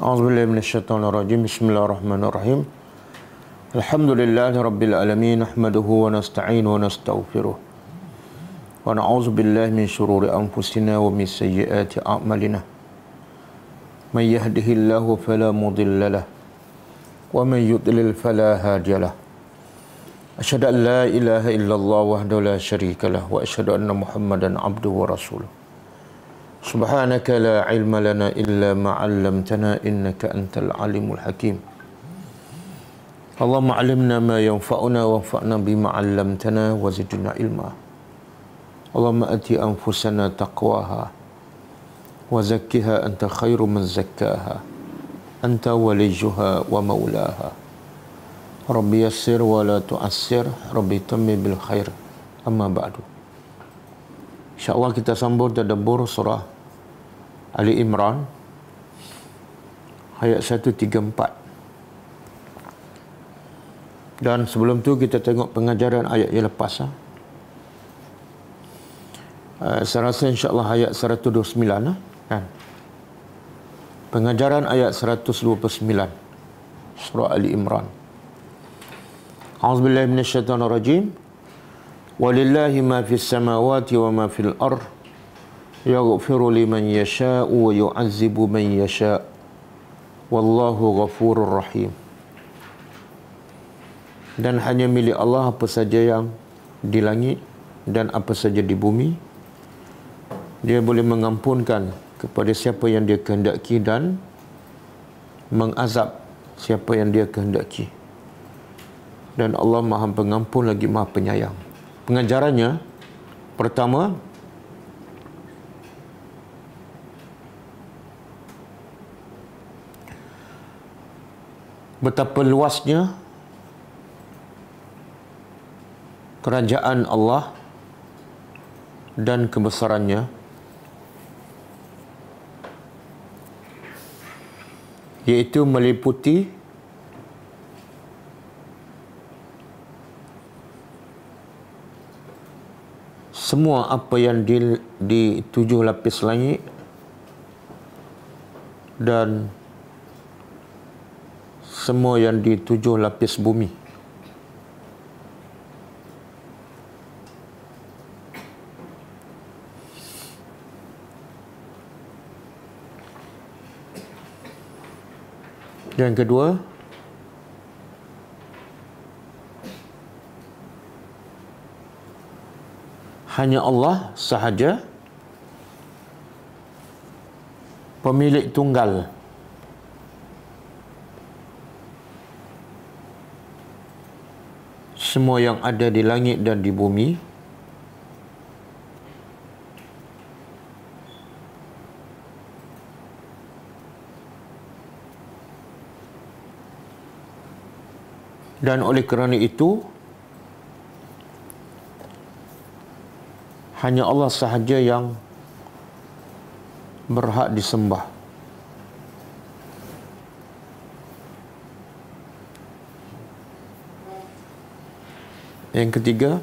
أعوذ بالله من الشيطان الرجيم. بسم الله الرحمن الرحيم. الحمد لله رب العالمين نحمده ونستعين ونستغفره ونعوذ بالله من شرور أنفسنا ومن سيئات أعمالنا. من يهده الله فلا مضل له ومن يضلل فلا هادي له. أشهد أن لا إله إلا الله وحده لا شريك له وأشهد أن محمدا عبده ورسوله. سبحانك لا علم لنا إلا ما علمتنا إنك أنت العليم الحكيم اللهم علمنا ما ينفعنا وانفعنا بما علمتنا وزدنا علما اللهم أتي أنفسنا تقواها وزكها أنت خير من زكاها أنت وليها ومولاها ربي يسر ولا تعسر ربي تمي بالخير أما بعد InsyaAllah kita sambung tadabbur surah Ali Imran ayat 134 dan sebelum tu kita tengok pengajaran ayat yang lepas ha? uh, saya rasa insyaAllah ayat 129 ha? kan? pengajaran ayat 129 surah Ali Imran A'udzubillahiminasyaitanirajim walillahi ma fis samawati wa ma fil ardh يغفر لمن يشاء ويعذب من يشاء والله غفور رحيم dan hanya milik Allah apa saja yang di langit dan apa saja di bumi dia boleh mengampunkan kepada siapa yang dia kehendaki dan mengazab siapa yang dia kehendaki dan Allah Maha Pengampun lagi Maha Penyayang pengajarannya pertama betapa luasnya kerajaan Allah dan kebesarannya. Iaitu meliputi semua apa yang di, di tujuh lapis langit dan semua yang di tujuh lapis bumi. Yang kedua, hanya Allah sahaja pemilik tunggal semua yang ada di langit dan di bumi dan oleh kerana itu hanya Allah sahaja yang berhak disembah. Yang ketiga,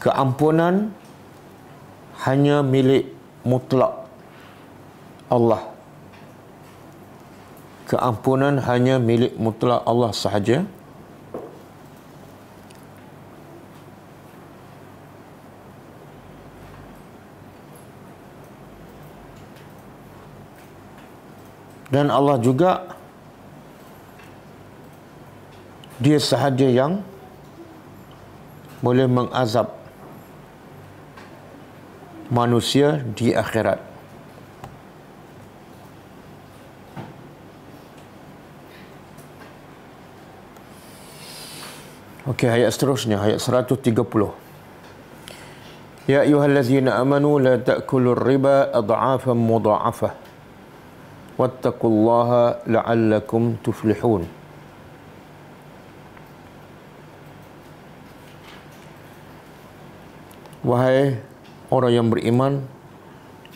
keampunan hanya milik mutlak Allah. Keampunan hanya milik mutlak Allah sahaja. Dan Allah juga dia sahaja yang boleh mengazab manusia di akhirat. Okey, ayat seterusnya, ayat 130. Ya ayyuhallazina amanu la ta'kulur riba adha'afan mudha'afah. Wattaqullaha la'allakum tuflihun. Wahai orang yang beriman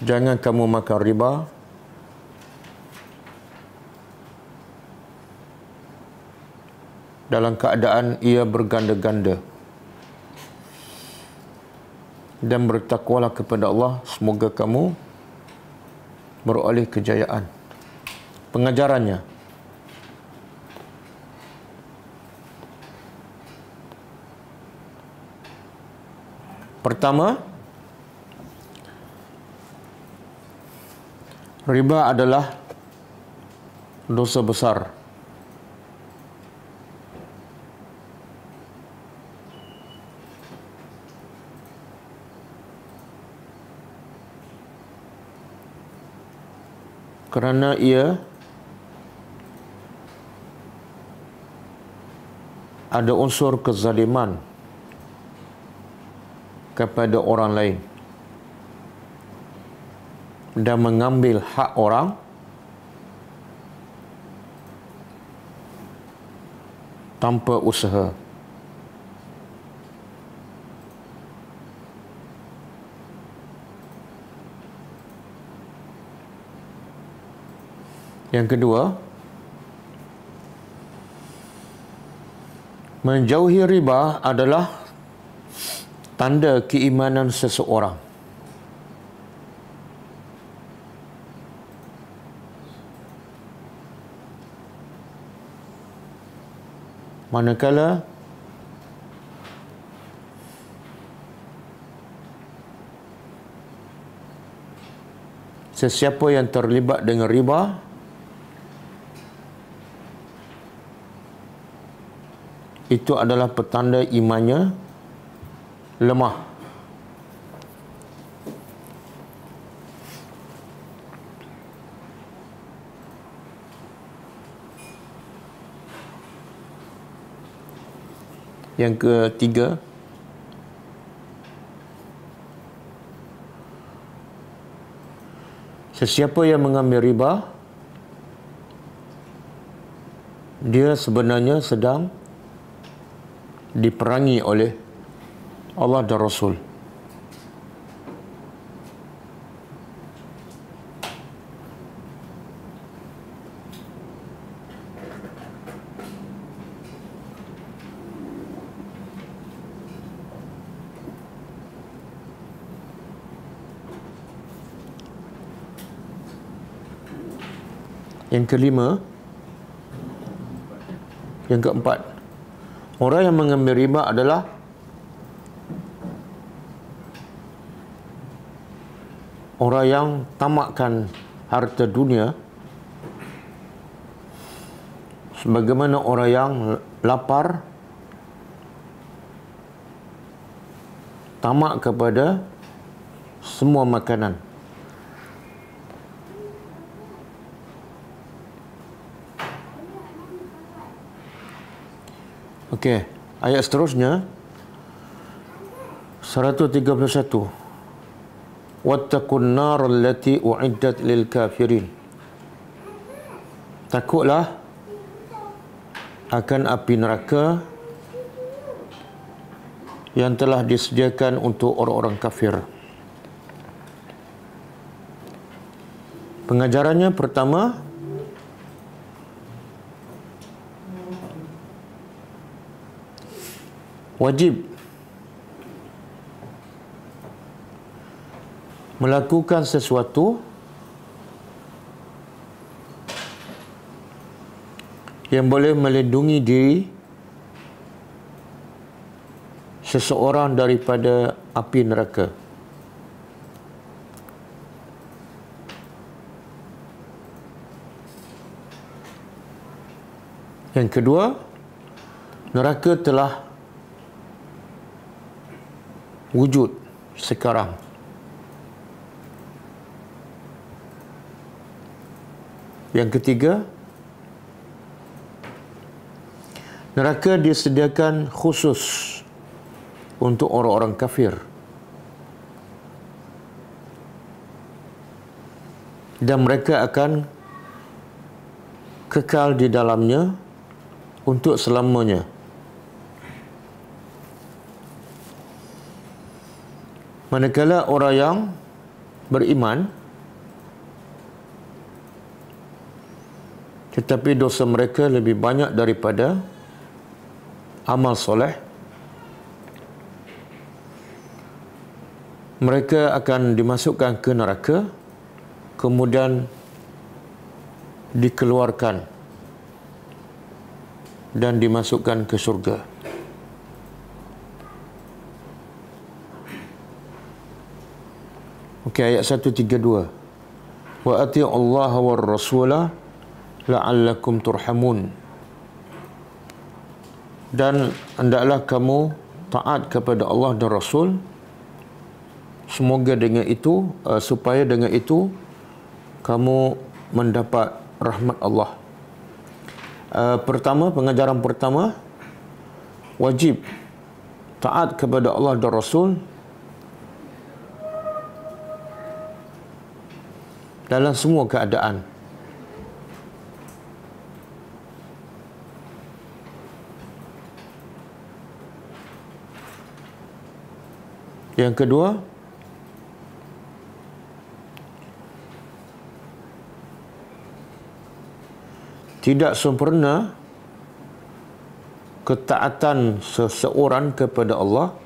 jangan kamu makan riba. Dalam keadaan ia berganda-ganda. Dan bertakwalah kepada Allah semoga kamu beroleh kejayaan pengajarannya. Pertama riba adalah dosa besar. Kerana ia ada unsur kezaliman kepada orang lain dan mengambil hak orang tanpa usaha. Yang kedua, menjauhi riba adalah tanda keimanan seseorang. Manakala sesiapa yang terlibat dengan riba itu adalah petanda imannya lemah. Yang ketiga, sesiapa yang mengambil riba, dia sebenarnya sedang diperangi oleh Allah dan Rasul. Yang kelima Yang keempat Orang yang mengambil riba adalah orang yang tamakkan harta dunia sebagaimana orang yang lapar tamak kepada semua makanan Okey, ayat seterusnya 131. Wattaqun nar allati uiddat lil kafirin. Takutlah akan api neraka yang telah disediakan untuk orang-orang kafir. Pengajarannya pertama, wajib melakukan sesuatu yang boleh melindungi diri seseorang daripada api neraka. Yang kedua, neraka telah wujud sekarang. Yang ketiga, neraka disediakan khusus untuk orang-orang kafir. Dan mereka akan kekal di dalamnya untuk selamanya. Manakala orang yang beriman tetapi dosa mereka lebih banyak daripada amal soleh mereka akan dimasukkan ke neraka kemudian dikeluarkan dan dimasukkan ke surga. Okey ayat 132. Wa ati'u Allah wa rasula la'allakum turhamun. Dan hendaklah kamu taat kepada Allah dan Rasul semoga dengan itu uh, supaya dengan itu kamu mendapat rahmat Allah. Uh, pertama pengajaran pertama wajib taat kepada Allah dan Rasul dalam semua keadaan. Yang kedua, tidak sempurna ketaatan seseorang kepada Allah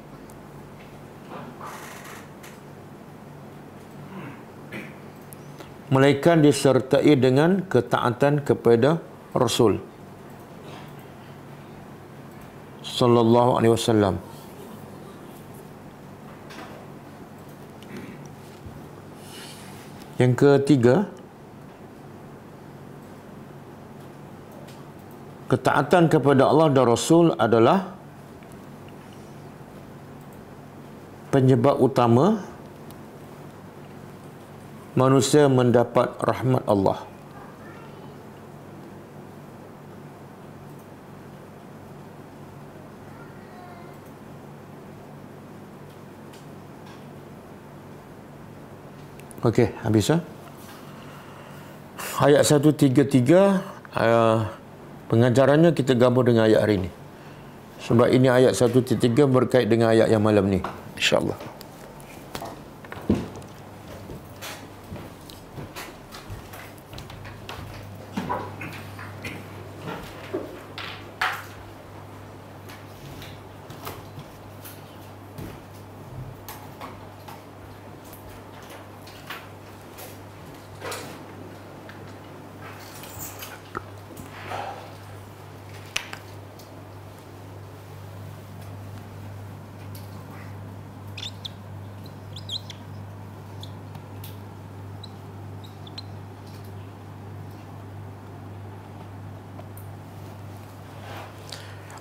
melainkan disertai dengan ketaatan kepada Rasul. Sallallahu alaihi wasallam. Yang ketiga ketaatan kepada Allah dan Rasul adalah penyebab utama manusia mendapat rahmat Allah. Okey, habis ya. Ayat 133 uh, Pengajarannya kita gabung dengan ayat hari ini. Sebab ini ayat 1-3 berkait dengan ayat yang malam ni. InsyaAllah.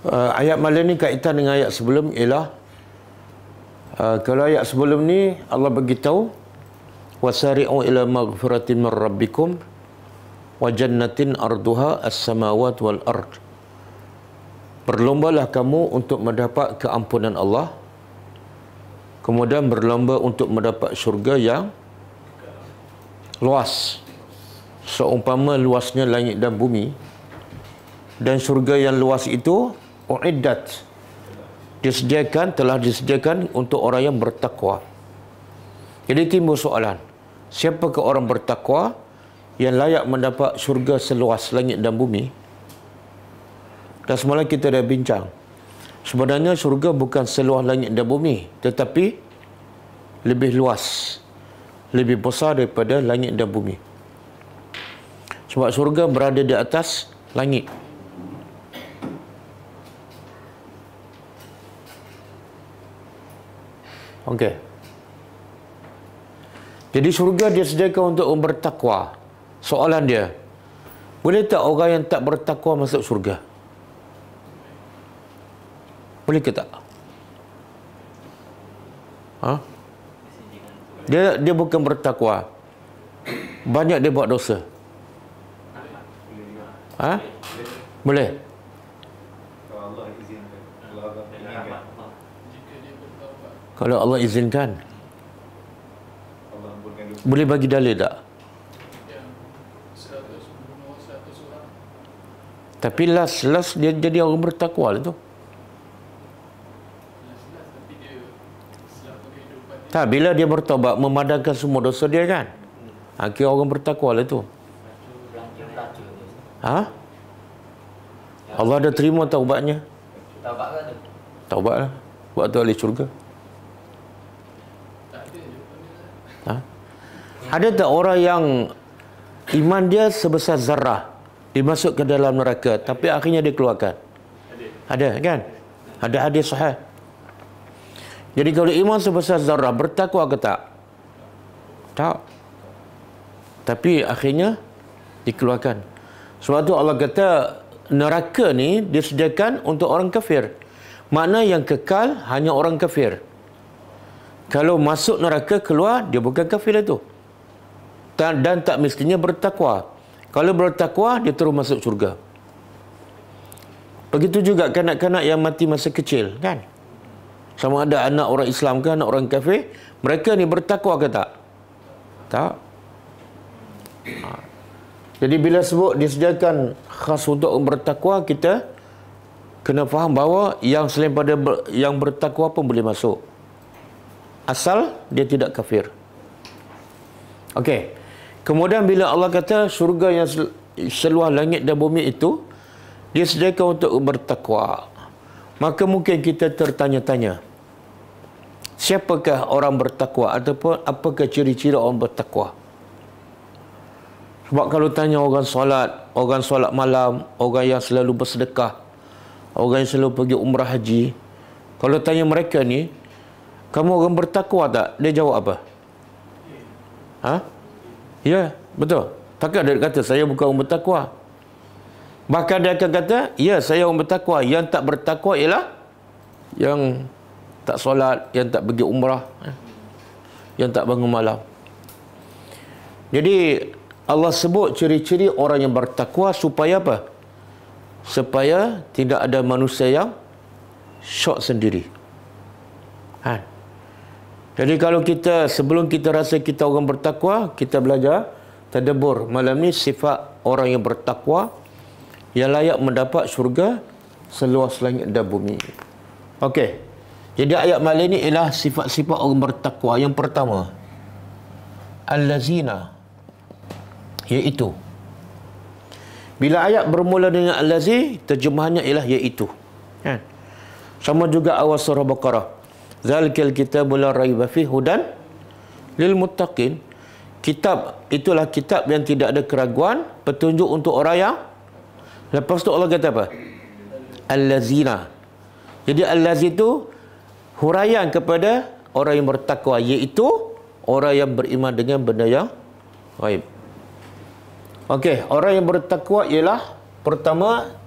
Uh, ayat malam ni kaitan dengan ayat sebelum ialah uh, kalau ayat sebelum ni Allah beritahu wasari'u ila maghfiratin min rabbikum wa jannatin arduha as-samawati wal ard. Berlombalah kamu untuk mendapat keampunan Allah kemudian berlomba untuk mendapat syurga yang luas. Seumpama luasnya langit dan bumi dan syurga yang luas itu uiddat disediakan telah disediakan untuk orang yang bertakwa. Jadi timbul soalan, siapakah orang bertakwa yang layak mendapat syurga seluas langit dan bumi? Dan semalam kita dah bincang. Sebenarnya syurga bukan seluas langit dan bumi, tetapi lebih luas, lebih besar daripada langit dan bumi. Sebab syurga berada di atas langit. Okey. Jadi syurga dia sediakan untuk orang bertakwa. Soalan dia, boleh tak orang yang tak bertakwa masuk syurga? Boleh ke tak? Ha? Dia dia bukan bertakwa. Banyak dia buat dosa. Ha? Boleh. Kalau Allah izinkan. Boleh bagi dalil tak? Tapi last last dia jadi orang bertakwa lah tu. Tak, bila dia bertobat memadamkan semua dosa dia kan? Akhir orang bertakwa lah tu. Ha? Allah dah terima taubatnya. Taubat lah tu. Taubat lah. Buat tu ahli syurga. Ada tak orang yang iman dia sebesar zarah dimasuk ke dalam neraka tapi akhirnya dia keluarkan? Ada. Kan? Ada hadis sahih. Jadi kalau iman sebesar zarah bertakwa ke tak? Tak. Tapi akhirnya dikeluarkan. Sebab tu Allah kata neraka ni disediakan untuk orang kafir. Makna yang kekal hanya orang kafir. Kalau masuk neraka keluar dia bukan kafir itu. Dan tak mestinya bertakwa. Kalau bertakwa dia terus masuk syurga. Begitu juga kanak-kanak yang mati masa kecil kan? Sama ada anak orang Islam ke anak orang kafir, mereka ni bertakwa ke tak? Tak. Ha. Jadi bila sebut disediakan khas untuk bertakwa, kita kena faham bahawa yang selain pada ber, yang bertakwa pun boleh masuk. Asal dia tidak kafir. Okey. Kemudian bila Allah kata syurga yang seluas langit dan bumi itu disediakan untuk bertakwa. Maka mungkin kita tertanya-tanya. Siapakah orang bertakwa ataupun apakah ciri-ciri orang bertakwa? Sebab kalau tanya orang solat, orang solat malam, orang yang selalu bersedekah, orang yang selalu pergi umrah haji, kalau tanya mereka ni, kamu orang bertakwa tak? Dia jawab apa? Ha? Ya, betul. Takkan dia kata saya bukan orang bertakwa. Bahkan dia akan kata, ya saya orang bertakwa. Yang tak bertakwa ialah yang tak solat, yang tak pergi umrah, eh, yang tak bangun malam. Jadi Allah sebut ciri-ciri orang yang bertakwa supaya apa? Supaya tidak ada manusia yang syok sendiri. Ha. Jadi kalau kita sebelum kita rasa kita orang bertakwa, kita belajar tadabbur. Malam ni sifat orang yang bertakwa yang layak mendapat syurga seluas langit dan bumi. Okey. Jadi ayat malam ini ialah sifat-sifat orang bertakwa. Yang pertama, allazina iaitu bila ayat bermula dengan allazi terjemahannya ialah iaitu kan sama juga awal surah baqarah zalikal kitabul la raiba fihi hudan lil muttaqin kitab itulah kitab yang tidak ada keraguan petunjuk untuk orang yang Lepas tu Allah kata apa? Allazina. Jadi allazi itu huraian kepada orang yang bertakwa iaitu orang yang beriman dengan benda yang gaib. Okey, orang yang bertakwa ialah pertama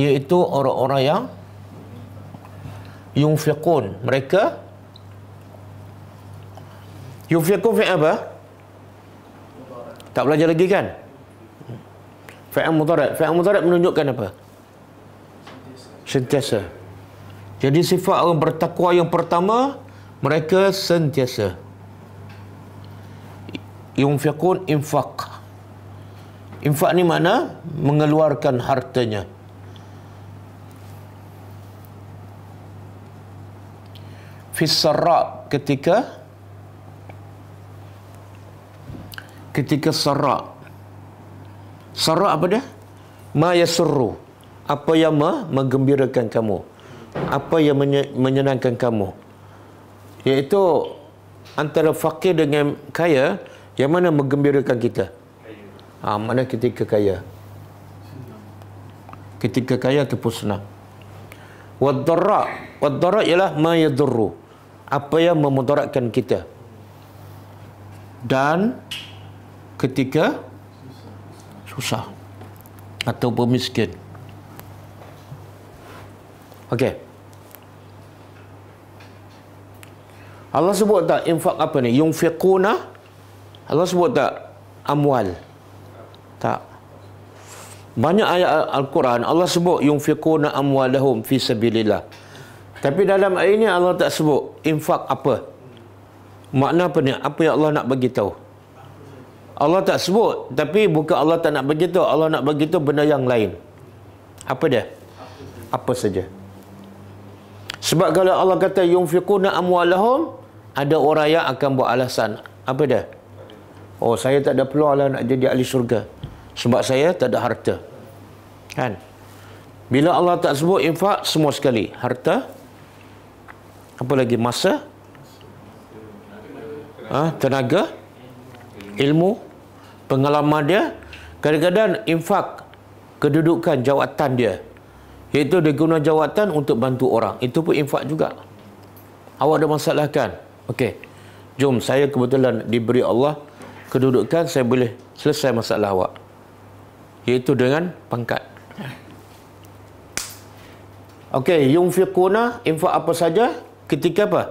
iaitu orang-orang yang yunfiqun. Mereka yunfiqun fi apa? Tak belajar lagi kan? Fa'al mudarat. Fa'al mudarat menunjukkan apa? Sentiasa. Jadi sifat orang bertakwa yang pertama, mereka sentiasa. Yunfiqun infaq. Infak ni mana? Mengeluarkan hartanya. Fisarra ketika ketika sarak Sarra apa dia? Ma yasurru. Apa yang menggembirakan kamu. Apa yang menyenangkan kamu. Iaitu antara fakir dengan kaya, yang mana menggembirakan kita? Ha, mana ketika kaya? Ketika kaya ataupun senang. Wadara. Wadara ialah ma yadurru. Apa yang memudaratkan kita. Dan ketika susah ataupun miskin. Okey. Allah sebut tak infak apa ni? Yunfiquna? Allah sebut tak amwal? Tak. Banyak ayat Al-Quran Allah sebut yunfiquna amwalahum fi sabilillah. Tapi dalam ayat ini Allah tak sebut infak apa? Makna apa ni? Apa yang Allah nak bagi tahu? Allah tak sebut tapi bukan Allah tak nak begitu Allah nak begitu benda yang lain. Apa dia? Apa saja. Sebab kalau Allah kata yunfiquna amwalahum ada orang yang akan buat alasan. Apa dia? Oh saya tak ada peluang lah nak jadi ahli syurga. Sebab saya tak ada harta. Kan? Bila Allah tak sebut infak, semua sekali. Harta, apa lagi? Masa, ha, tenaga, ilmu, pengalaman dia. Kadang-kadang infak, kedudukan jawatan dia. Iaitu dia guna jawatan untuk bantu orang. Itu pun infak juga. Awak ada masalah kan? Okey. Jom, saya kebetulan diberi Allah kedudukan, saya boleh selesai masalah awak. Iaitu dengan pangkat. Okey, yunfiquna infak apa saja ketika apa?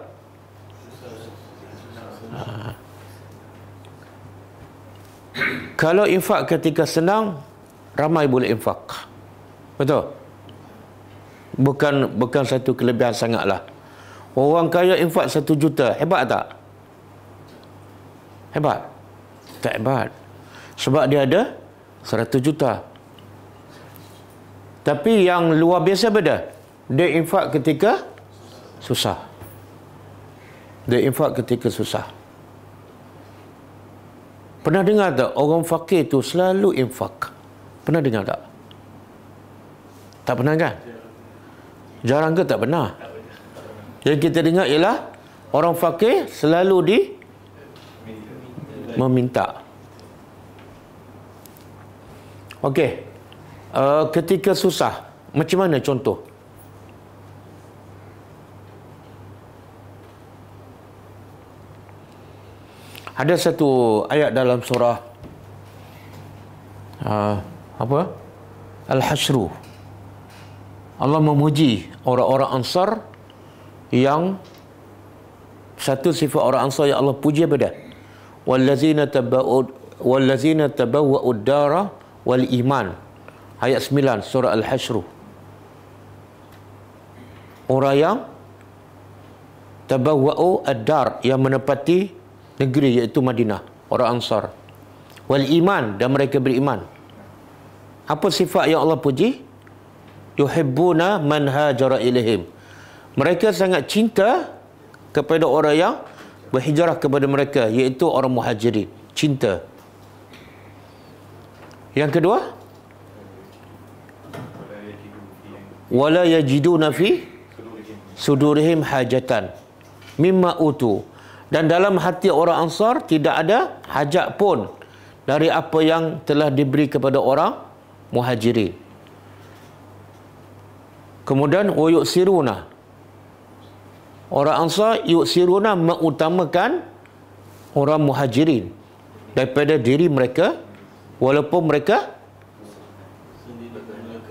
Kalau infak ketika senang, ramai boleh infak. Betul? Bukan bukan satu kelebihan sangatlah. Orang kaya infak satu juta, hebat tak? Hebat? Tak hebat. Sebab dia ada seratus juta. Tapi yang luar biasa beda dia infak ketika susah. Dia infak ketika susah. Pernah dengar tak orang fakir tu selalu infak? Pernah dengar tak? Tak pernah kan? Jarang ke tak pernah? Yang kita dengar ialah orang fakir selalu di meminta. Okey. Uh, ketika susah, macam mana contoh? Ada satu ayat dalam surah uh, apa? Al-Hashru. Allah memuji orang-orang Ansar yang satu sifat orang Ansar yang Allah puji beda. Wallazina tabau wallazina tabawwa'u ad-dara wal iman. Ayat 9 surah Al-Hashru. Orang yang tabawwa'u ad-dar yang menepati negeri iaitu Madinah orang Ansar. Wal iman dan mereka beriman. Apa sifat yang Allah puji? Yuhibbuna man hajara ilaihim. Mereka sangat cinta kepada orang yang berhijrah kepada mereka iaitu orang muhajirin. Cinta. Yang kedua? Wala yajiduna fi sudurihim hajatan. Mimma utu dan dalam hati orang Ansar tidak ada hajat pun dari apa yang telah diberi kepada orang Muhajirin. Kemudian wayuk siruna. Orang Ansar yuk siruna mengutamakan orang Muhajirin daripada diri mereka walaupun mereka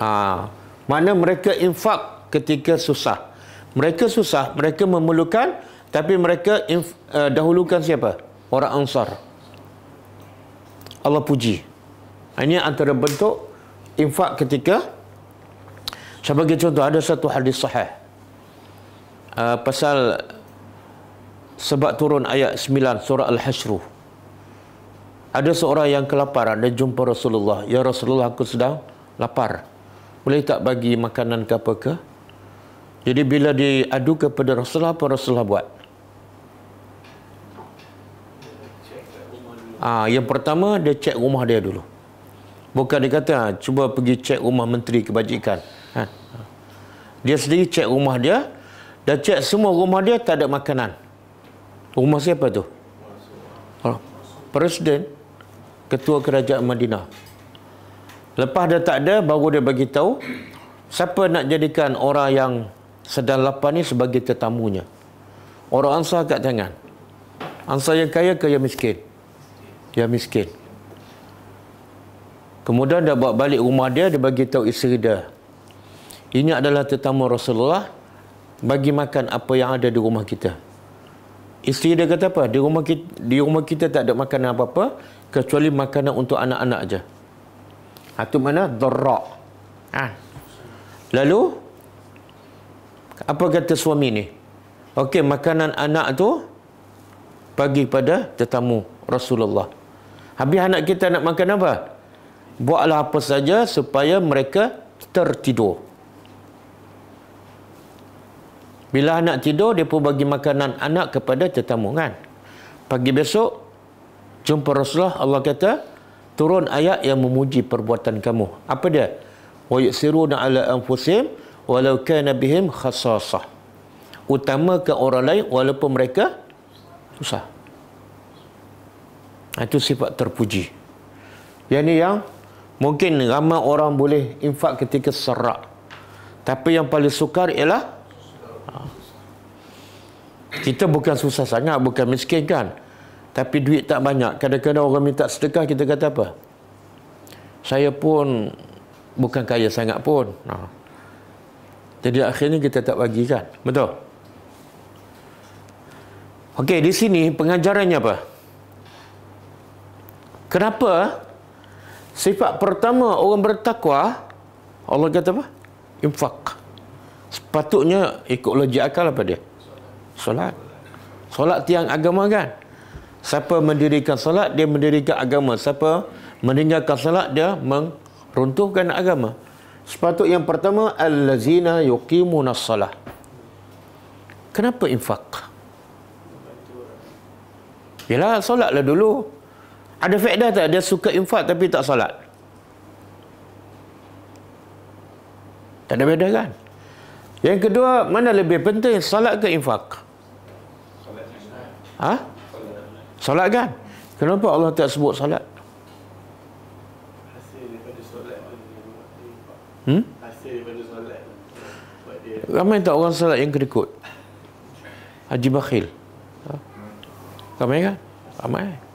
ah mana mereka infak ketika susah. Mereka susah, mereka memerlukan tapi mereka inf, uh, dahulukan siapa? Orang Ansar. Allah puji. Ini antara bentuk infak ketika sebagai contoh ada satu hadis sahih uh, pasal sebab turun ayat 9 surah Al-Hashru. Ada seorang yang kelaparan dan jumpa Rasulullah. Ya Rasulullah aku sedang lapar. Boleh tak bagi makanan ke apa ke? Jadi bila diadu kepada Rasulullah apa Rasulullah buat? Ah, yang pertama dia cek rumah dia dulu. Bukan dia kata ha, cuba pergi cek rumah menteri kebajikan. Ha. Dia sendiri cek rumah dia dan cek semua rumah dia tak ada makanan. Rumah siapa tu? Oh, Presiden ketua kerajaan Madinah. Lepas dia tak ada baru dia bagi tahu siapa nak jadikan orang yang sedang lapar ni sebagai tetamunya. Orang Ansar kat tangan. Ansar yang kaya ke yang miskin? Yang miskin. Kemudian dia bawa balik rumah dia, dia bagi tahu isteri dia. Ini adalah tetamu Rasulullah bagi makan apa yang ada di rumah kita. Isteri dia kata apa? Di rumah kita, di rumah kita tak ada makanan apa-apa kecuali makanan untuk anak-anak aja. Itu ha, mana? Dharra. Ha. Lalu apa kata suami ni? Okey, makanan anak tu bagi pada tetamu Rasulullah. Habis anak kita nak makan apa? Buatlah apa saja supaya mereka tertidur. Bila anak tidur, dia pun bagi makanan anak kepada tetamu kan. Pagi besok, jumpa Rasulullah, Allah kata, turun ayat yang memuji perbuatan kamu. Apa dia? wa yusiruna ala anfusihim walau kana bihim khasasah utamakan orang lain walaupun mereka susah itu sifat terpuji. Yang ni yang mungkin ramai orang boleh infak ketika serak. Tapi yang paling sukar ialah ha, kita bukan susah sangat bukan miskin kan? Tapi duit tak banyak. Kadang-kadang orang minta sedekah kita kata apa? Saya pun bukan kaya sangat pun. Ha. jadi akhirnya kita tak bagi kan? Betul? Okey, di sini pengajarannya apa? Kenapa sifat pertama orang bertakwa Allah kata apa? Infak. Sepatutnya ikut logik akal apa dia? Solat. Solat tiang agama kan? Siapa mendirikan solat, dia mendirikan agama. Siapa meninggalkan solat, dia meruntuhkan agama. Sepatut yang pertama, Al-lazina yuqimuna salah. Kenapa infak? Yalah solatlah dulu. Ada faedah tak dia suka infak tapi tak solat? Tak ada beda kan? Yang kedua, mana lebih penting solat ke infak? Ha? Solat kan? Kenapa Allah tak sebut solat? Hmm? Ramai tak orang solat yang kerikut? Haji Bakhil. Ramai kan? Ramai.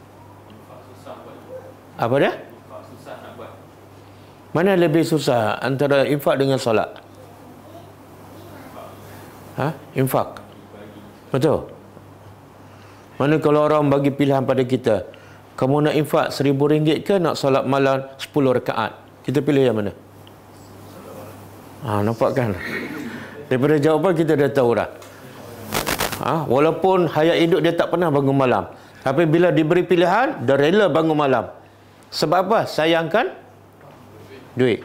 Apa dia? Mana lebih susah antara infak dengan solat? Ha? Infak. Betul? Mana kalau orang bagi pilihan pada kita, kamu nak infak seribu ringgit ke nak solat malam sepuluh rakaat? Kita pilih yang mana? Ha, nampak kan? Daripada jawapan kita dah tahu dah. Ha? Walaupun hayat hidup dia tak pernah bangun malam. Tapi bila diberi pilihan, dia rela bangun malam. Sebab apa? Sayangkan duit.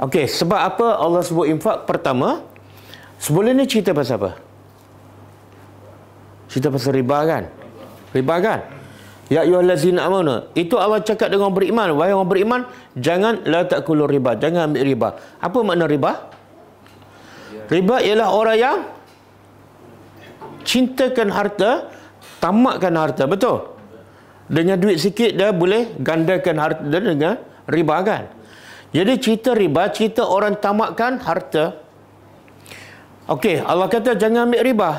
Okey, sebab apa Allah sebut infak pertama? Sebelum ni cerita pasal apa? Cerita pasal riba kan? Riba kan? Ya ayyuhallazina amanu. Itu Allah cakap dengan beriman, wahai orang beriman, jangan la takulu riba, jangan ambil riba. Apa makna riba? Riba ialah orang yang cintakan harta, tamakkan harta. Betul? Dengan duit sikit dia boleh gandakan harta dia dengan riba kan? Jadi cerita riba, cerita orang tamakkan harta. Okey, Allah kata jangan ambil riba.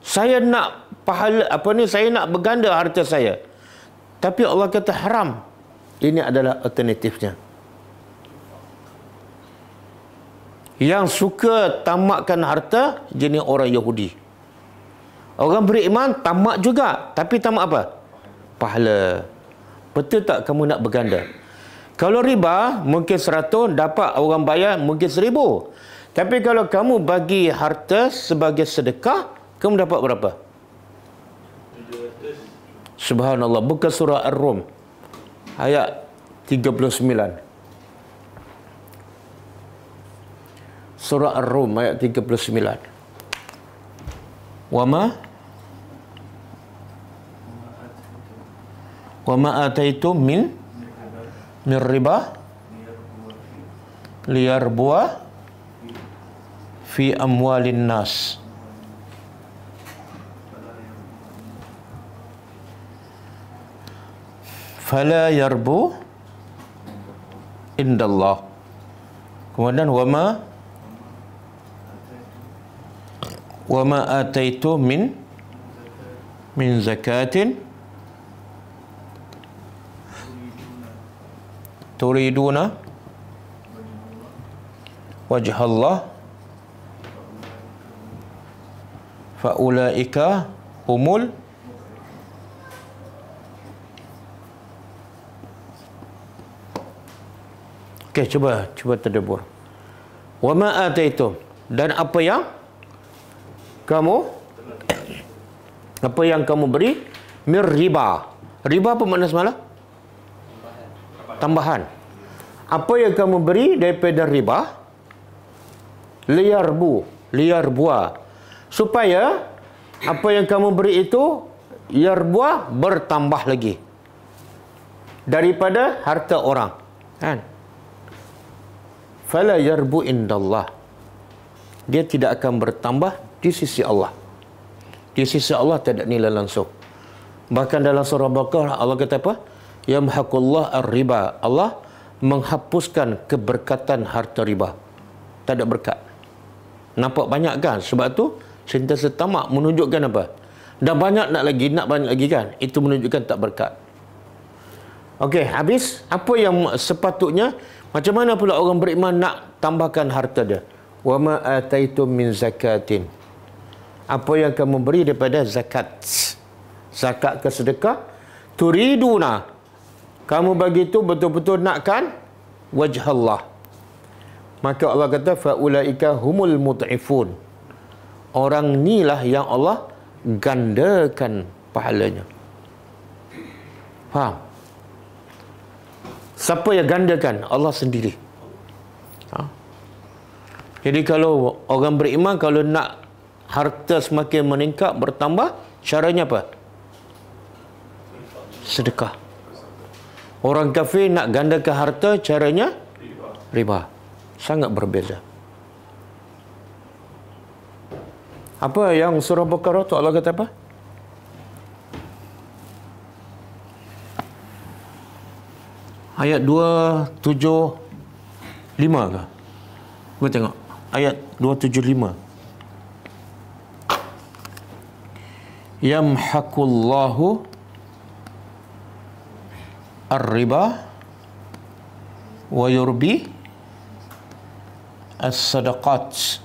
Saya nak pahala apa ni? Saya nak berganda harta saya. Tapi Allah kata haram. Ini adalah alternatifnya. Yang suka tamakkan harta jenis orang Yahudi. Orang beriman tamak juga. Tapi tamak apa? Pahala. Betul tak kamu nak berganda? Kalau riba, mungkin seratus. Dapat orang bayar, mungkin seribu. Tapi kalau kamu bagi harta sebagai sedekah, kamu dapat berapa? Subhanallah. Bukan surah Ar-Rum. Ayat 39. Surah Ar-Rum ayat 39. Wama wa ma ataitum min min riba liyarbua fi amwalin nas fala yarbu indallah kemudian wama wama ataitu min min zakatin turiduna wajh Allah faulaika humul Okey cuba cuba tadabbur. Wa ma ataitum dan apa yang kamu apa yang kamu beri mir riba. Riba apa makna semalam? Tambahan. Apa yang kamu beri daripada riba? Liar bu, liar buah. Supaya apa yang kamu beri itu liar buah bertambah lagi daripada harta orang. Kan? fala yarbu indallah dia tidak akan bertambah di sisi Allah di sisi Allah tidak nilai langsung bahkan dalam surah Baqarah Allah kata apa yamhaqullah ar-riba Allah menghapuskan keberkatan harta riba tak ada berkat nampak banyak kan sebab tu sentiasa tamak menunjukkan apa dah banyak nak lagi nak banyak lagi kan itu menunjukkan tak berkat Okey, habis apa yang sepatutnya macam mana pula orang beriman nak tambahkan harta dia? Wa ma ataitum min zakatin. Apa yang kamu beri daripada zakat? Zakat ke sedekah? Turiduna. Kamu bagi itu betul-betul nakkan wajh Allah. Maka Allah kata faulaika humul mut'ifun. Orang inilah yang Allah gandakan pahalanya. Faham? Siapa yang gandakan? Allah sendiri. Ha? Jadi kalau orang beriman, kalau nak harta semakin meningkat, bertambah, caranya apa? Sedekah. Orang kafir nak gandakan harta, caranya? Riba. Sangat berbeza. Apa yang surah Baqarah tu Allah kata apa? ayat 275 ke? Cuba tengok. Ayat 275. Yamhaqullahu ar-riba wa yurbi as-sadaqat.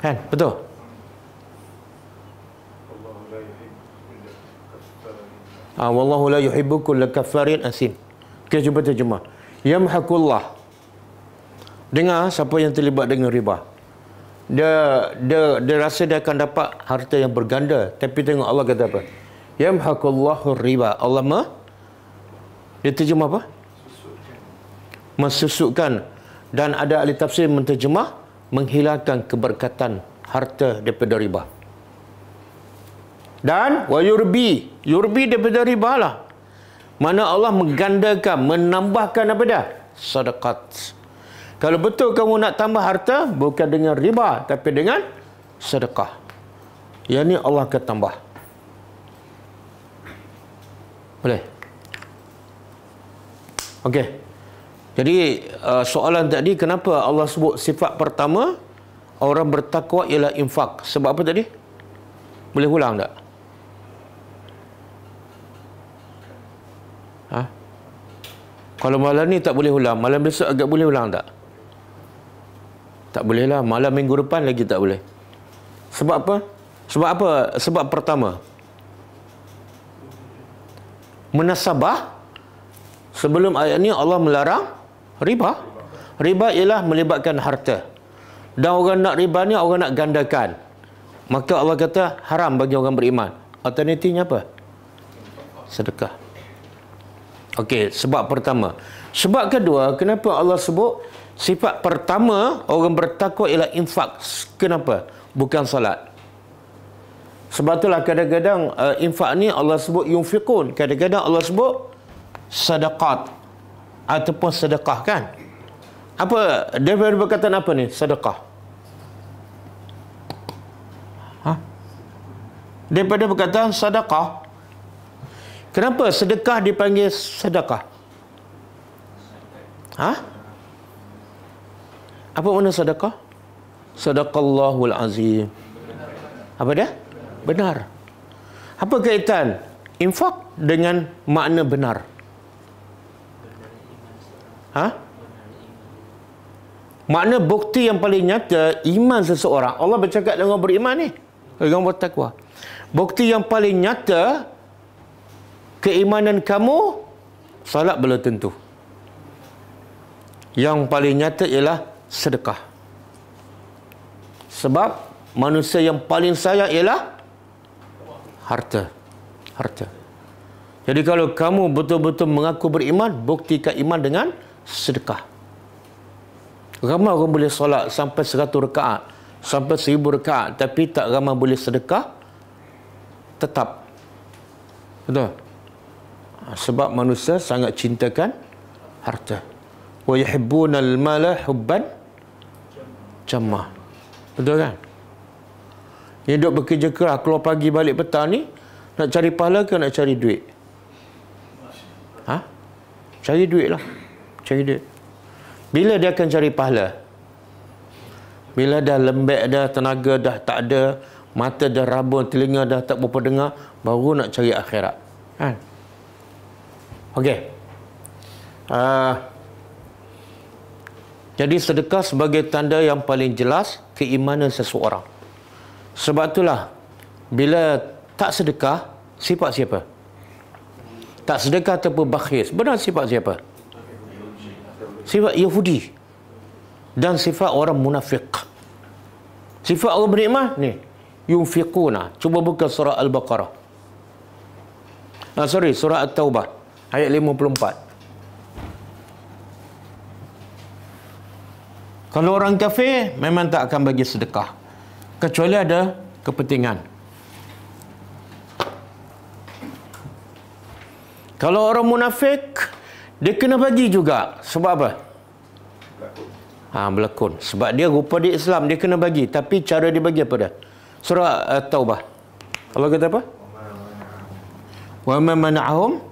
Kan? Betul? Ah, wallahu la yuhibbu kulla kafarin asim. Kita cuba terjemah. Yamhaqullah. Dengar siapa yang terlibat dengan riba. Dia dia dia rasa dia akan dapat harta yang berganda, tapi tengok Allah kata apa? Yamhaqullahu riba. Allah ma dia terjemah apa? Mesusukkan dan ada ahli tafsir menterjemah menghilangkan keberkatan harta daripada riba. Dan wa yurbi. Yurbi daripada riba lah. Mana Allah menggandakan, menambahkan apa dah? Sadaqat. Kalau betul kamu nak tambah harta, bukan dengan riba, tapi dengan sedekah. Yang ni Allah akan tambah. Boleh? Okey. Jadi uh, soalan tadi kenapa Allah sebut sifat pertama orang bertakwa ialah infak? Sebab apa tadi? Boleh ulang tak? Ha? Kalau malam ni tak boleh ulang, malam besok agak boleh ulang tak? Tak boleh lah, malam minggu depan lagi tak boleh. Sebab apa? Sebab apa? Sebab pertama. Menasabah sebelum ayat ni Allah melarang riba. Riba ialah melibatkan harta. Dan orang nak riba ni orang nak gandakan. Maka Allah kata haram bagi orang beriman. Alternatifnya apa? Sedekah. Okey, sebab pertama. Sebab kedua, kenapa Allah sebut sifat pertama orang bertakwa ialah infak. Kenapa? Bukan salat. Sebab itulah kadang-kadang uh, infak ni Allah sebut yunfiqun. Kadang-kadang Allah sebut sedekah ataupun sedekah kan? Apa daripada perkataan apa ni? Sedekah. Ha? Daripada perkataan sedekah Kenapa sedekah dipanggil sedekah? Ha? Apa makna sedekah? Sadaqallahul azim. Apa dia? Benar. Apa kaitan infak dengan makna benar? Ha? Makna bukti yang paling nyata iman seseorang. Allah bercakap dengan beriman ni. Dengan bertakwa. Bukti yang paling nyata keimanan kamu salat belum tentu yang paling nyata ialah sedekah sebab manusia yang paling sayang ialah harta harta jadi kalau kamu betul-betul mengaku beriman buktikan iman dengan sedekah ramai orang boleh solat sampai seratus rekaat sampai seribu rekaat tapi tak ramai boleh sedekah tetap betul sebab manusia sangat cintakan harta. Yuhibbuna al-mala hubban jamma. Betul kan? Yang duk bekerja keras keluar pagi balik petang ni nak cari pahala ke nak cari duit? Ha? Cari duit lah. Cari duit. Bila dia akan cari pahala? Bila dah lembek dah, tenaga dah tak ada, mata dah rabun, telinga dah tak berapa dengar, baru nak cari akhirat. Ha? Okey. Uh, jadi sedekah sebagai tanda yang paling jelas keimanan seseorang. Sebab itulah bila tak sedekah, sifat siapa? Tak sedekah ataupun bakhil. Sebenarnya sifat siapa? Sifat Yahudi. Dan sifat orang munafik. Sifat orang berikmah ni. Yunfiquna. Cuba buka surah Al-Baqarah. Ah, sorry, surah At-Taubah. Ayat 54. Kalau orang kafir memang tak akan bagi sedekah. Kecuali ada kepentingan. Kalau orang munafik dia kena bagi juga. Sebab apa? Berlakon. Ha, berlakon. Sebab dia rupa di Islam dia kena bagi, tapi cara dia bagi apa dah? Surah uh, Taubah. Allah kata apa? Wa ma mana'ahum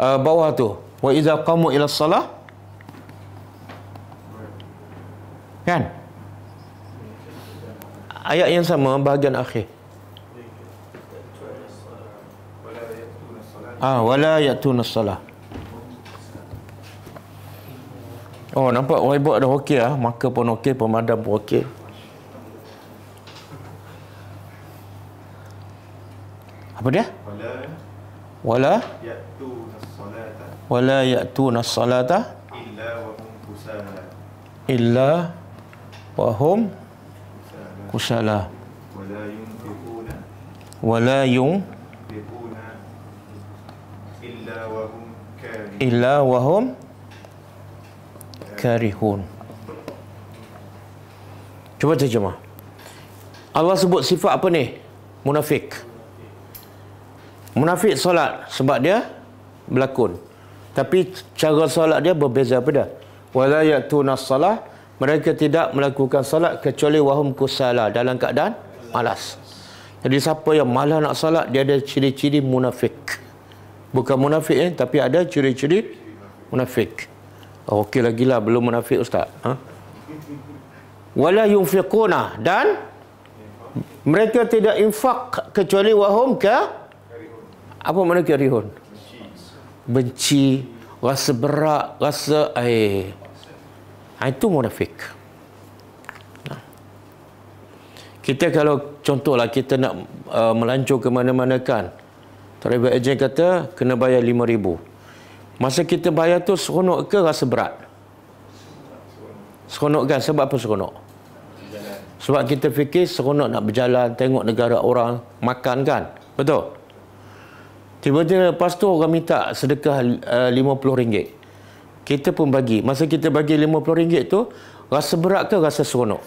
uh, bawah tu. Wa idza qamu ila salah Kan? Ayat yang sama bahagian akhir. Ah, wala yatuna salah. Oh, nampak whiteboard dah okey ah, maka pun okey, pemadam pun okey. Apa dia? Wala yatuna salata. Wala yatuna salata illa wa hum kusala. Illa wahum kusala wala yunfiquna. Illa wahum karihun. Cuba terjemah Allah sebut sifat apa ni? Munafik. Munafik solat sebab dia berlakon. Tapi cara solat dia berbeza apa dah wala ya'tuna salah mereka tidak melakukan salat kecuali wahum kusala dalam keadaan malas. Jadi siapa yang malas nak salat dia ada ciri-ciri munafik. Bukan munafik eh tapi ada ciri-ciri munafik. Oh, Okey lagi lah belum munafik ustaz. Ha? Wala yunfiquna dan mereka tidak infak kecuali wahum ke apa mereka rihun? Benci, rasa berat, rasa eh Ha, itu munafik. Kita kalau contohlah kita nak uh, melancur ke mana-mana kan. Travel agent kata kena bayar RM5,000. Masa kita bayar tu seronok ke rasa berat? Seronok kan? Sebab apa seronok? Sebab kita fikir seronok nak berjalan, tengok negara orang, makan kan? Betul? Tiba-tiba lepas tu orang minta sedekah uh, RM50 kita pun bagi. Masa kita bagi RM50 tu, rasa berat ke rasa seronok?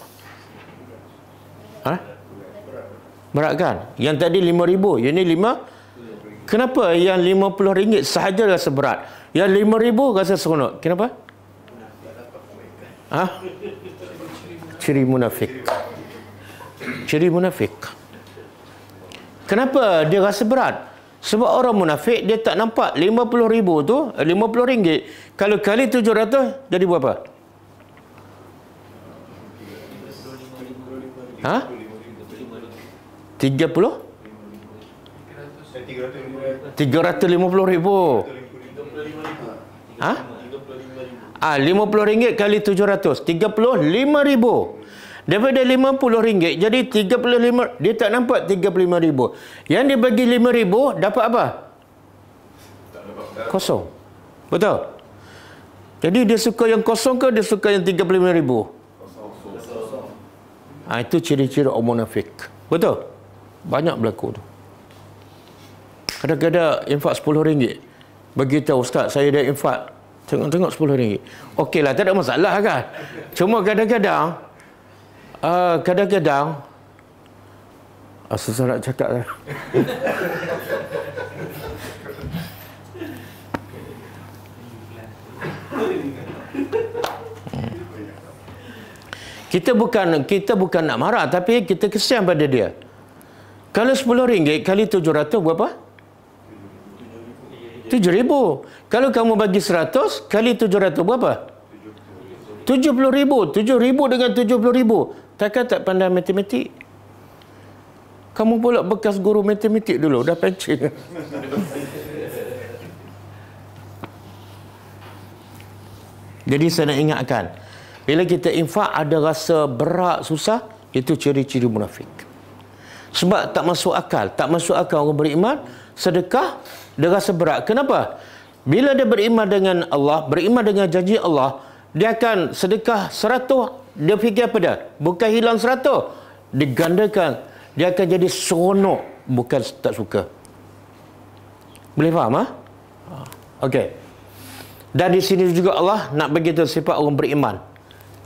Ha? Berat kan? Yang tadi RM5,000, yang ni RM5. Kenapa yang RM50 sahaja rasa berat? Yang RM5,000 rasa seronok. Kenapa? Ha? Ciri munafik. Ciri munafik. Kenapa dia rasa berat? Sebab orang munafik dia tak nampak 50 ribu tu 50 ringgit kalau kali 700 jadi berapa? Ha? 30? 350 ribu Ha? Ah, 50 ringgit kali 700 35 ribu Daripada RM50 jadi 35 dia tak nampak 35 ribu. Yang dia bagi 5 ribu dapat apa? Kosong. Betul? Jadi dia suka yang kosong ke dia suka yang 35 ribu? Ha, itu ciri-ciri orang munafik. Betul? Banyak berlaku tu. Kadang-kadang infak RM10. Beritahu Ustaz, saya dah infak. Tengok-tengok RM10. Okeylah, tak ada masalah kan? Cuma kadang-kadang Uh, kadang-kadang uh, susah nak cakap lah. kita bukan kita bukan nak marah tapi kita kesian pada dia. Kalau RM10 kali 700 berapa? 7000. Kalau kamu bagi 100 kali 700 berapa? 70000. 70000 dengan 70000 Takkan tak pandai matematik? Kamu pula bekas guru matematik dulu. Dah pencing. Jadi saya nak ingatkan. Bila kita infak ada rasa berat, susah. Itu ciri-ciri munafik. Sebab tak masuk akal. Tak masuk akal orang beriman. Sedekah, dia rasa berat. Kenapa? Bila dia beriman dengan Allah, beriman dengan janji Allah, dia akan sedekah seratus, dia fikir apa dia? Bukan hilang seratus. Digandakan. Dia akan jadi seronok. Bukan tak suka. Boleh faham? Ha? Okey. Dan di sini juga Allah nak bagi tu sifat orang beriman.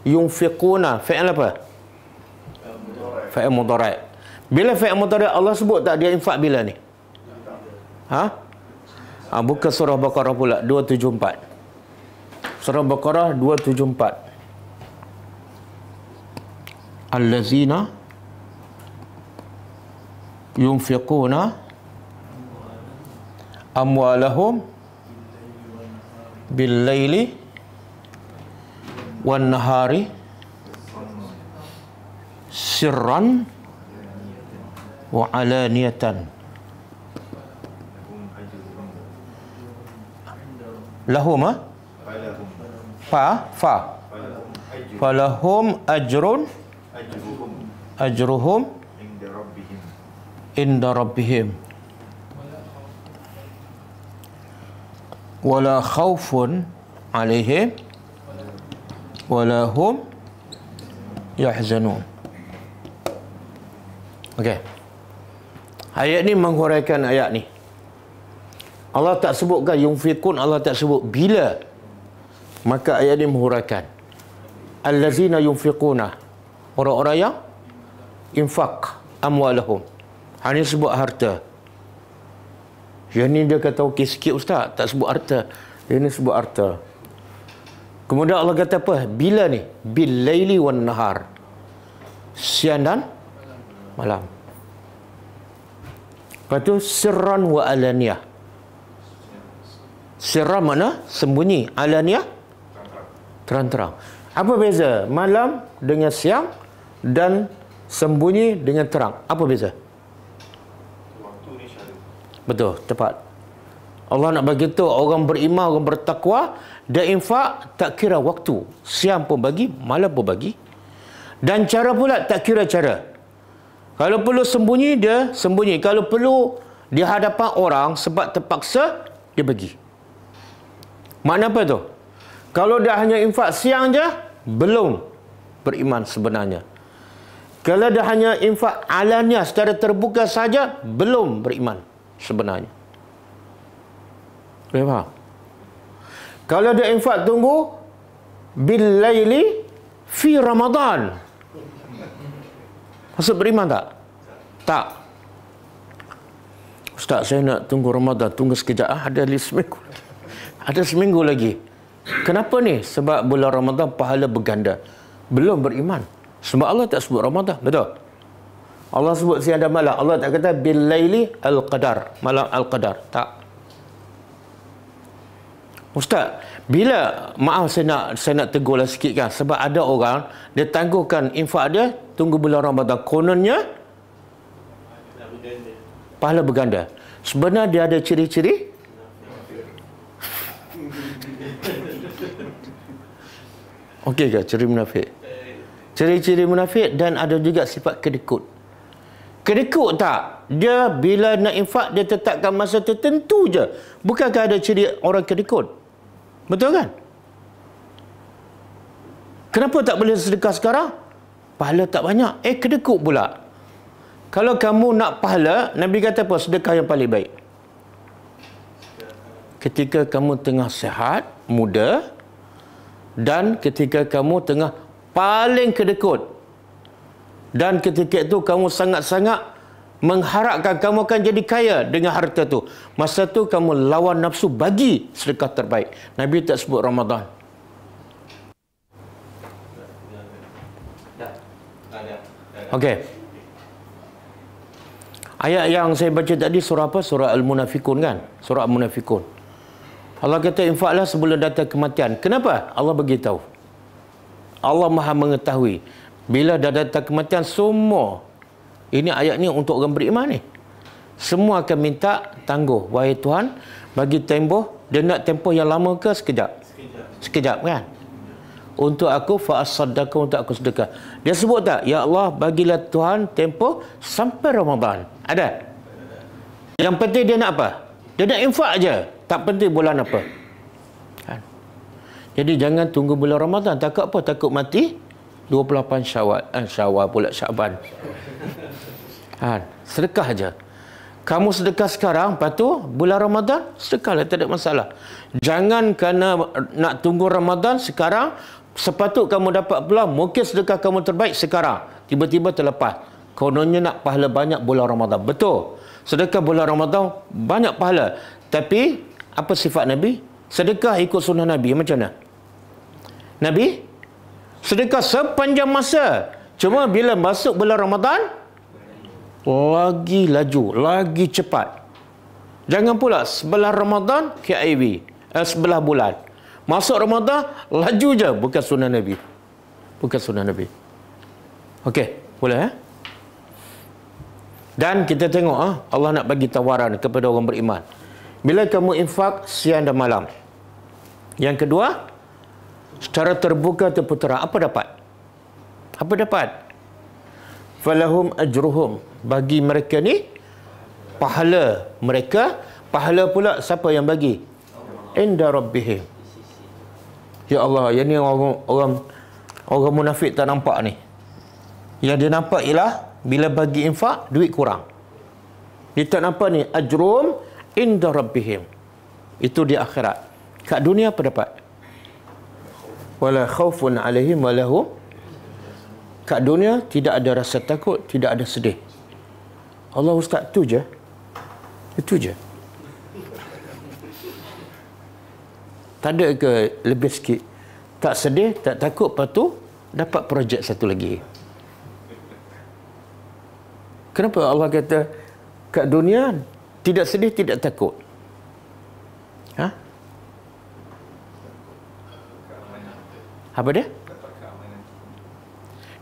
Yunfiquna. Fi'al apa? Fi'al mudarat. Bila fi'al mudarat Allah sebut tak dia infak bila ni? Ha? ha buka surah Baqarah pula 274. Surah Baqarah 274. Allazina yunfiquna amwalahum bil laili wan nahari sirran wa alaniyatan lahum ha? Fa fa falahum ajrun ajruhum inda rabbihim. Wala khaufun alaihim wala hum yahzanun. Okey. Ayat ni menghuraikan ayat ni. Allah tak sebutkan yunfikun Allah tak sebut bila. Maka ayat ini menghuraikan. Allazina yunfiquna. Orang-orang yang infak amwalahum hanya sebut harta yang ni dia kata okey sikit ustaz tak sebut harta yang ni sebut harta kemudian Allah kata apa bila ni bil laili wan nahar siang dan malam Lepas tu sirran wa alaniyah. Sirran mana? Sembunyi. Alaniyah? terang-terang. Apa beza malam dengan siang dan sembunyi dengan terang? Apa beza? Betul, tepat. Allah nak bagi tahu orang beriman, orang bertakwa, dia infak tak kira waktu. Siang pun bagi, malam pun bagi. Dan cara pula tak kira cara. Kalau perlu sembunyi, dia sembunyi. Kalau perlu di hadapan orang sebab terpaksa, dia bagi. Makna apa tu? Kalau dia hanya infak siang je, belum beriman sebenarnya. Kalau dia hanya infak alania secara terbuka saja, belum beriman sebenarnya. Boleh faham? Kalau dia infak tunggu, bil laili fi Ramadan. Maksud beriman tak? Tak. Ustaz, saya nak tunggu Ramadan. Tunggu sekejap. Ah, ada seminggu lagi. Ada seminggu lagi. Kenapa ni? Sebab bulan Ramadan pahala berganda. Belum beriman. Sebab Allah tak sebut Ramadan. Betul? Allah sebut siang dan malam. Allah tak kata bil laili al-qadar. Malam al-qadar. Tak. Ustaz, bila maaf saya nak saya nak tegurlah sikit kan sebab ada orang dia tangguhkan infak dia tunggu bulan Ramadan. Kononnya pahala berganda. Sebenarnya dia ada ciri-ciri Okey ke ciri munafik? Ciri-ciri munafik dan ada juga sifat kedekut. Kedekut tak? Dia bila nak infak dia tetapkan masa tertentu je. Bukankah ada ciri orang kedekut? Betul kan? Kenapa tak boleh sedekah sekarang? Pahala tak banyak. Eh kedekut pula. Kalau kamu nak pahala, Nabi kata apa? Sedekah yang paling baik. Ketika kamu tengah sehat, muda, dan ketika kamu tengah paling kedekut dan ketika itu kamu sangat-sangat mengharapkan kamu akan jadi kaya dengan harta tu masa tu kamu lawan nafsu bagi sedekah terbaik Nabi tak sebut Ramadan Okey. Ayat yang saya baca tadi surah apa? Surah Al-Munafikun kan? Surah Al-Munafikun. Allah kata infaklah sebelum datang kematian. Kenapa? Allah beritahu. Allah Maha mengetahui. Bila dah datang kematian semua ini ayat ni untuk orang beriman ni. Semua akan minta tangguh. Wahai Tuhan, bagi tempoh dia nak tempoh yang lama ke sekejap? Sekejap, sekejap kan? Untuk aku fa'as-saddaqa untuk aku sedekah. Dia sebut tak? Ya Allah, bagilah Tuhan tempoh sampai Ramadan. Ada? Yang penting dia nak apa? Dia nak infak aja. Tak penting bulan apa. Jadi jangan tunggu bulan Ramadan. Takut apa? Takut mati. 28 syawal. Eh, syawal pula syaban. Kan? Sedekah aja. Kamu sedekah sekarang, lepas tu bulan Ramadan, sedekahlah, tak ada masalah. Jangan kerana nak tunggu Ramadan sekarang, sepatut kamu dapat peluang, mungkin sedekah kamu terbaik sekarang. Tiba-tiba terlepas. Kononnya nak pahala banyak bulan Ramadan. Betul. Sedekah bulan Ramadan, banyak pahala. Tapi, apa sifat Nabi? Sedekah ikut sunnah Nabi. Macam mana? Nabi? Sedekah sepanjang masa. Cuma bila masuk bulan Ramadan, lagi laju, lagi cepat. Jangan pula sebelah Ramadan KIV, eh, sebelah bulan. Masuk Ramadan, laju je. Bukan sunnah Nabi. Bukan sunnah Nabi. Okey, boleh eh? Dan kita tengok ah, Allah nak bagi tawaran kepada orang beriman. Bila kamu infak siang dan malam. Yang kedua, secara terbuka terputera, apa dapat? Apa dapat? Falahum ajruhum. Bagi mereka ni pahala mereka pahala pula siapa yang bagi? Inda rabbihim. Ya Allah yang ni orang orang orang munafik tak nampak ni. Yang dia nampak ialah bila bagi infak duit kurang. Dia tak nampak ni ajrum inda rabbihim. Itu di akhirat. Kat dunia apa dapat wala khaufun alaihim walahum kat dunia tidak ada rasa takut tidak ada sedih Allah Ustaz, tu je. Itu je. Tak ada ke lebih sikit? Tak sedih, tak takut, lepas tu dapat projek satu lagi. Kenapa Allah kata kat dunia tidak sedih, tidak takut? Ha? Apa dia?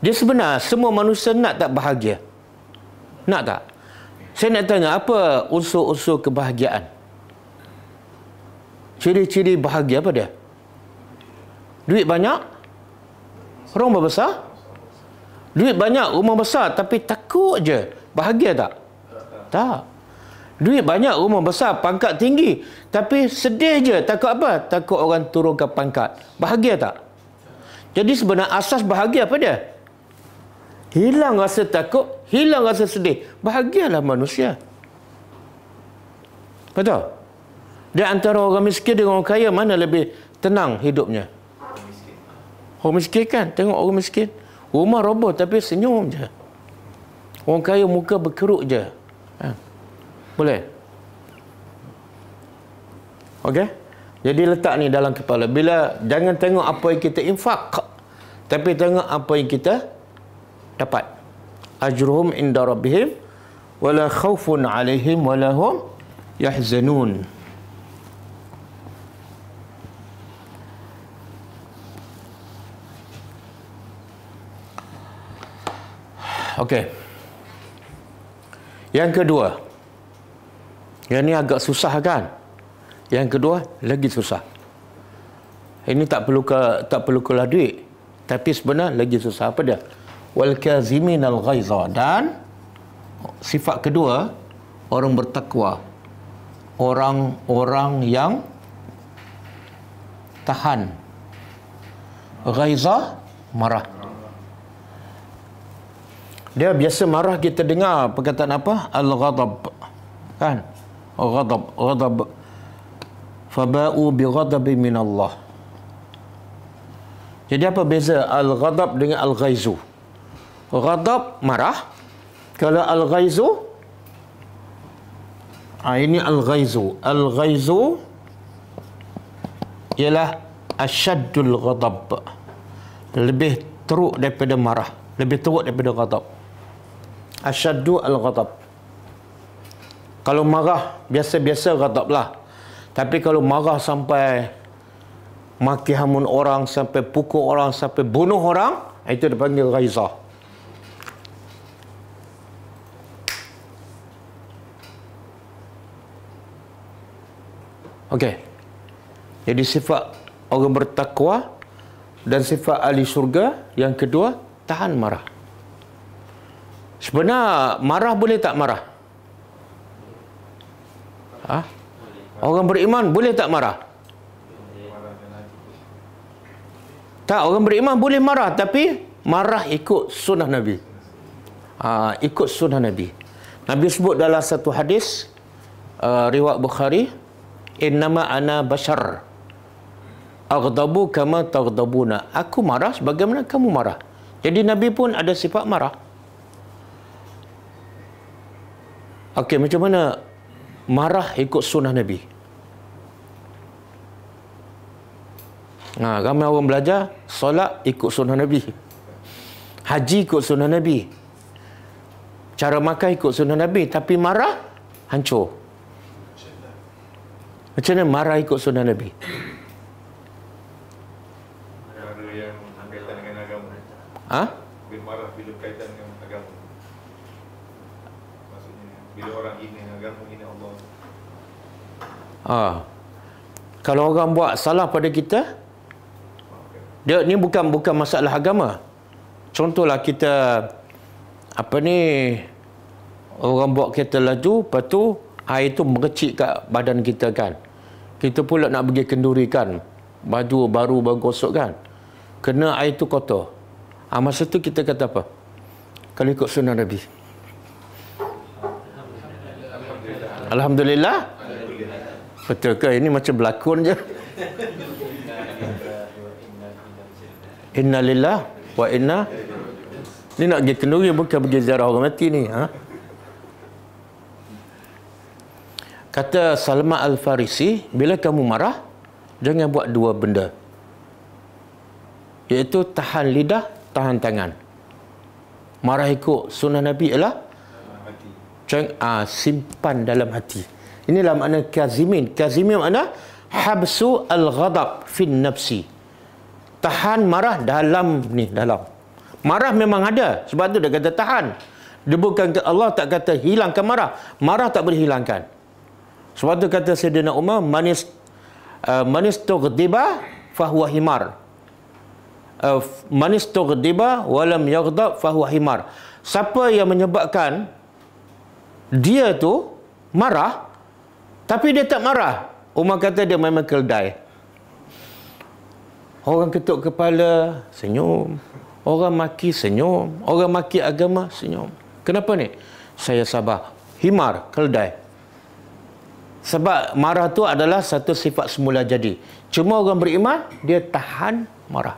Dia sebenar semua manusia nak tak bahagia? Nak tak? Saya nak tanya apa unsur-unsur kebahagiaan? Ciri-ciri bahagia apa dia? Duit banyak? Rumah besar? Duit banyak, rumah besar tapi takut je. Bahagia tak? Tak. Duit banyak, rumah besar, pangkat tinggi. Tapi sedih je. Takut apa? Takut orang turunkan pangkat. Bahagia tak? Jadi sebenarnya asas bahagia apa dia? Hilang rasa takut, hilang rasa sedih. Bahagialah manusia. Betul? Di antara orang miskin dengan orang kaya, mana lebih tenang hidupnya? Orang miskin kan? Tengok orang miskin. Rumah roboh tapi senyum je. Orang kaya muka berkeruk je. Ha. Boleh? Okey? Jadi letak ni dalam kepala. Bila jangan tengok apa yang kita infak. Tapi tengok apa yang kita dapat ajruhum inda rabbihim wala khaufun alaihim wala hum yahzanun Okey. Yang kedua. Yang ni agak susah kan? Yang kedua lagi susah. Ini tak perlu ke, tak perlu kelah duit. Tapi sebenarnya lagi susah. Apa dia? wal kazimin al ghaiza. Dan sifat kedua orang bertakwa. Orang-orang yang tahan. Ghaiza marah. Dia biasa marah kita dengar perkataan apa? Al ghadab kan? Ghadab ghadab faba'u bi ghadabi min Allah jadi apa beza al ghadab dengan al ghaizu Ghadab marah. Kalau al-ghaizu ha, ini al-ghaizu. Al-ghaizu ialah asyaddul ghadab. Lebih teruk daripada marah. lebih teruk daripada ghadab asyaddu al-ghadab kalau marah biasa-biasa ghadab lah tapi kalau marah sampai maki hamun orang sampai pukul orang sampai bunuh orang itu dipanggil ghaizah Okey. Jadi sifat orang bertakwa dan sifat ahli syurga yang kedua tahan marah. Sebenarnya marah boleh tak marah? Ha? Orang beriman boleh tak marah? Tak, orang beriman boleh marah tapi marah ikut sunnah Nabi. Ha, ikut sunnah Nabi. Nabi sebut dalam satu hadis uh, riwayat Bukhari, "Innama ana bashar." Aghdabu kama taghdabuna. Aku marah sebagaimana kamu marah. Jadi Nabi pun ada sifat marah. Okey, macam mana marah ikut sunnah Nabi? Nah, ramai orang belajar solat ikut sunnah Nabi. Haji ikut sunnah Nabi. Cara makan ikut sunnah Nabi. Tapi marah, hancur. Macam mana marah ikut sunnah Nabi? Ha? Bila marah bila berkaitan dengan agama. Maksudnya bila orang ini agama ini Allah. Ha. Kalau orang buat salah pada kita, dia ni bukan bukan masalah agama. Contohlah kita apa ni orang buat kereta laju, lepas tu air tu mengecik kat badan kita kan. Kita pula nak pergi kenduri kan. Baju baru baru gosok kan. Kena air tu kotor. Ha, masa tu kita kata apa? Kalau ikut sunnah Nabi. Alhamdulillah. Betul ke? Ini macam berlakon je. Inna lillah wa inna Ni nak pergi kenduri bukan pergi ziarah orang mati ni. Ha? Kata Salma Al-Farisi, bila kamu marah, jangan buat dua benda. Iaitu tahan lidah, tahan tangan. Marah ikut sunnah Nabi ialah Jangan ah, simpan dalam hati. Inilah makna kazimin. Kazimin makna habsu al-ghadab fin nafsi. Tahan marah dalam ni, dalam. Marah memang ada. Sebab tu dia kata tahan. Dia bukan Allah tak kata hilangkan marah. Marah tak boleh hilangkan. Sebab tu kata Sayyidina Umar manis uh, manis tughdiba fahuwa himar. Uh, manis tughdiba walam yaghdab fahuwa himar. Siapa yang menyebabkan dia tu marah tapi dia tak marah. Umar kata dia memang keldai orang ketuk kepala senyum. Orang maki senyum. Orang maki agama senyum. Kenapa ni? Saya sabar himar keldai sebab marah tu adalah satu sifat semula jadi. Cuma orang beriman dia tahan marah.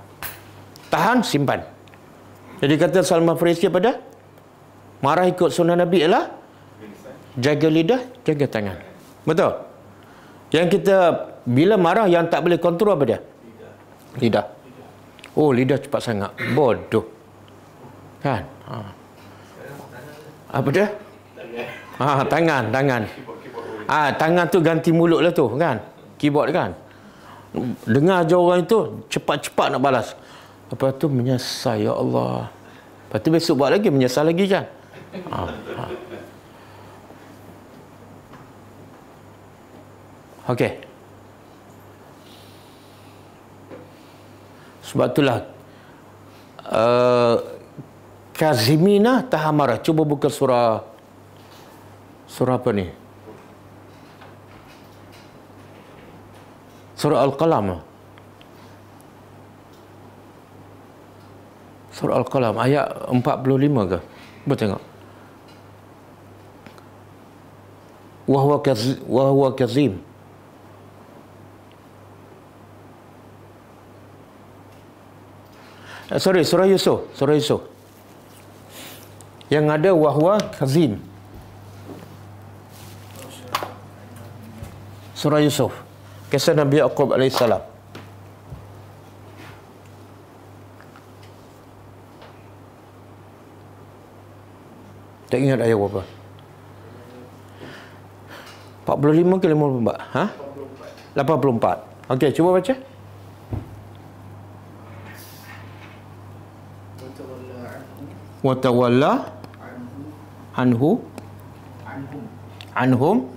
Tahan simpan. Jadi kata Salman Farisi pada marah ikut sunnah Nabi ialah jaga lidah, jaga tangan. Betul? Yang kita bila marah yang tak boleh kontrol apa dia? Lidah. Oh, lidah cepat sangat. Bodoh. Kan? Ha. Apa dia? Ha, tangan, tangan. Ah, ha, tangan tu ganti mulut lah tu, kan? Keyboard kan? Dengar je orang itu, cepat-cepat nak balas. Lepas tu menyesal, ya Allah. Lepas tu besok buat lagi, menyesal lagi kan? Ha, ha. Okey. Sebab itulah uh, Kazimina Tahamara. Cuba buka surah surah apa ni? Surah Al-Qalam. Surah Al-Qalam ayat 45 ke? Cuba tengok. Wahwa kazim, wahwa kazim. Uh, sorry, surah Yusuf. Surah Yusuf. Yang ada wahwa kazim. Surah Yusuf. Kisah Nabi Yaqub AS. Tak ingat ayat berapa? 45 ke 54? Ha? 84. Okey, cuba baca. Wa tawalla anhu anhum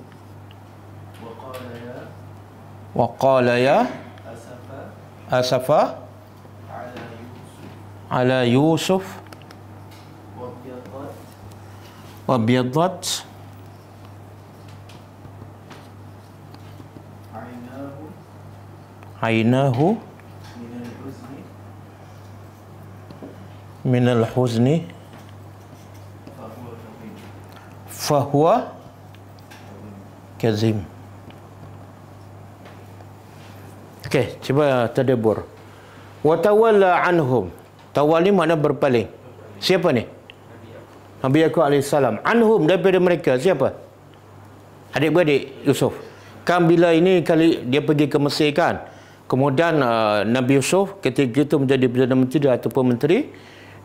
wa qala ya asafa ala yusuf wa biyaddat ainahu min al-huzni fahuwa kazim Okey, cuba tadabbur. Wa tawalla anhum. Tawalli makna berpaling. Siapa ni? Nabi Yaakob AS. Anhum daripada mereka. Siapa? Adik-beradik Yusuf. Kan bila ini kali dia pergi ke Mesir kan. Kemudian uh, Nabi Yusuf ketika itu menjadi Perdana Menteri ataupun Menteri.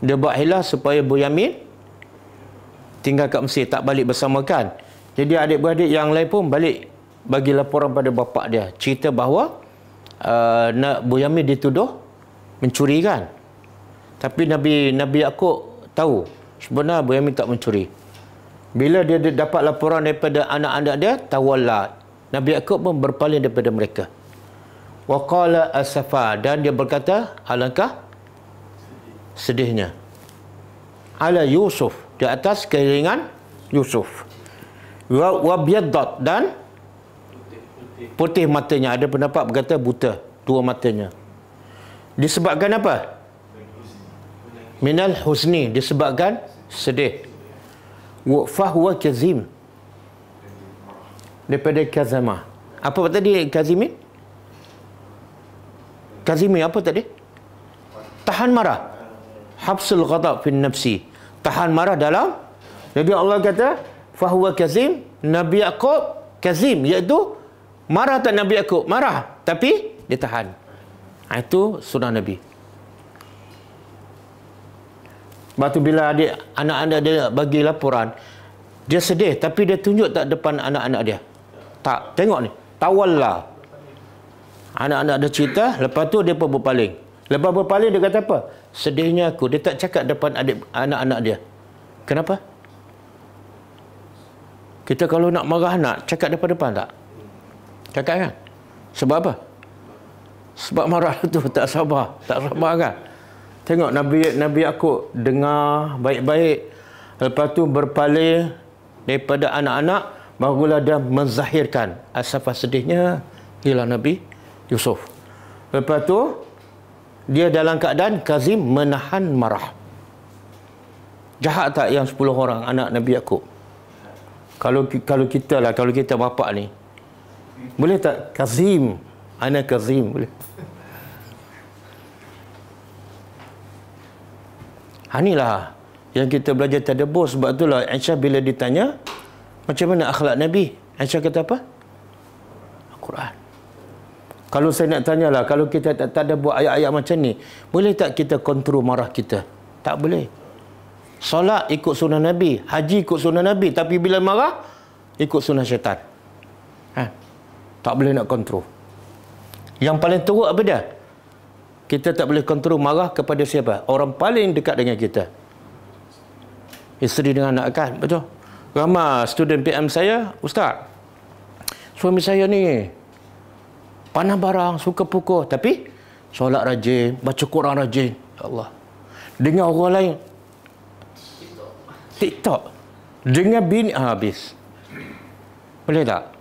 Dia buat hilah supaya Yamin tinggal kat Mesir. Tak balik bersama kan. Jadi adik-beradik yang lain pun balik bagi laporan pada bapa dia. Cerita bahawa uh, Yamin dituduh mencuri kan. Tapi Nabi Nabi Yaakob tahu sebenarnya Yamin tak mencuri. Bila dia dapat laporan daripada anak-anak dia, tawalla. Nabi Yaakob pun berpaling daripada mereka. Wa qala asafa dan dia berkata, alangkah sedihnya. Ala Yusuf di atas keiringan Yusuf. Wa, wa dan putih matanya. Ada pendapat berkata buta dua matanya. Disebabkan apa? Minal husni. Disebabkan sedih. Fahuwa kazim. Daripada kazamah. Apa tadi kazimin? Kazimin apa tadi? Tahan marah. Habsul ghadab fi nafsi. Tahan marah dalam. Jadi Allah kata, fahuwa kazim. Nabi Yaakob kazim. Iaitu Marah tak Nabi Yaakob? Marah. Tapi dia tahan. Ha, itu sunnah Nabi. Lepas tu bila adik anak-anak dia bagi laporan, dia sedih tapi dia tunjuk tak depan anak-anak dia. Tak. Tengok ni. Tawalla. Anak-anak dia cerita, lepas tu dia pun berpaling. Lepas berpaling dia kata apa? Sedihnya aku. Dia tak cakap depan adik anak-anak dia. Kenapa? Kita kalau nak marah anak, cakap depan-depan tak? Cakap kan? Sebab apa? Sebab marah tu tak sabar. Tak sabar kan? Tengok Nabi Nabi aku dengar baik-baik. Lepas tu berpaling daripada anak-anak. Barulah dia menzahirkan asafah sedihnya. Hilang Nabi Yusuf. Lepas tu, dia dalam keadaan Kazim menahan marah. Jahat tak yang 10 orang anak Nabi Yaakob? Kalau kalau kita lah, kalau kita bapak ni, boleh tak Kazim? Ana Kazim boleh. Ha inilah yang kita belajar tadabbur sebab itulah Aisyah bila ditanya macam mana akhlak Nabi? Aisyah kata apa? Al-Quran. Kalau saya nak tanyalah, kalau kita tak, tak ada buat ayat-ayat macam ni, boleh tak kita kontrol marah kita? Tak boleh. Solat ikut sunnah Nabi, haji ikut sunnah Nabi, tapi bila marah, ikut sunnah syaitan. Ha? Tak boleh nak kontrol. Yang paling teruk apa dia? Kita tak boleh kontrol marah kepada siapa? Orang paling dekat dengan kita. Isteri dengan anak kan? Betul? Ramai student PM saya, Ustaz, suami saya ni panah barang, suka pukul. Tapi, solat rajin, baca Quran rajin. Ya Allah. Dengan orang lain. TikTok. Dengan bini ah, habis. Boleh tak?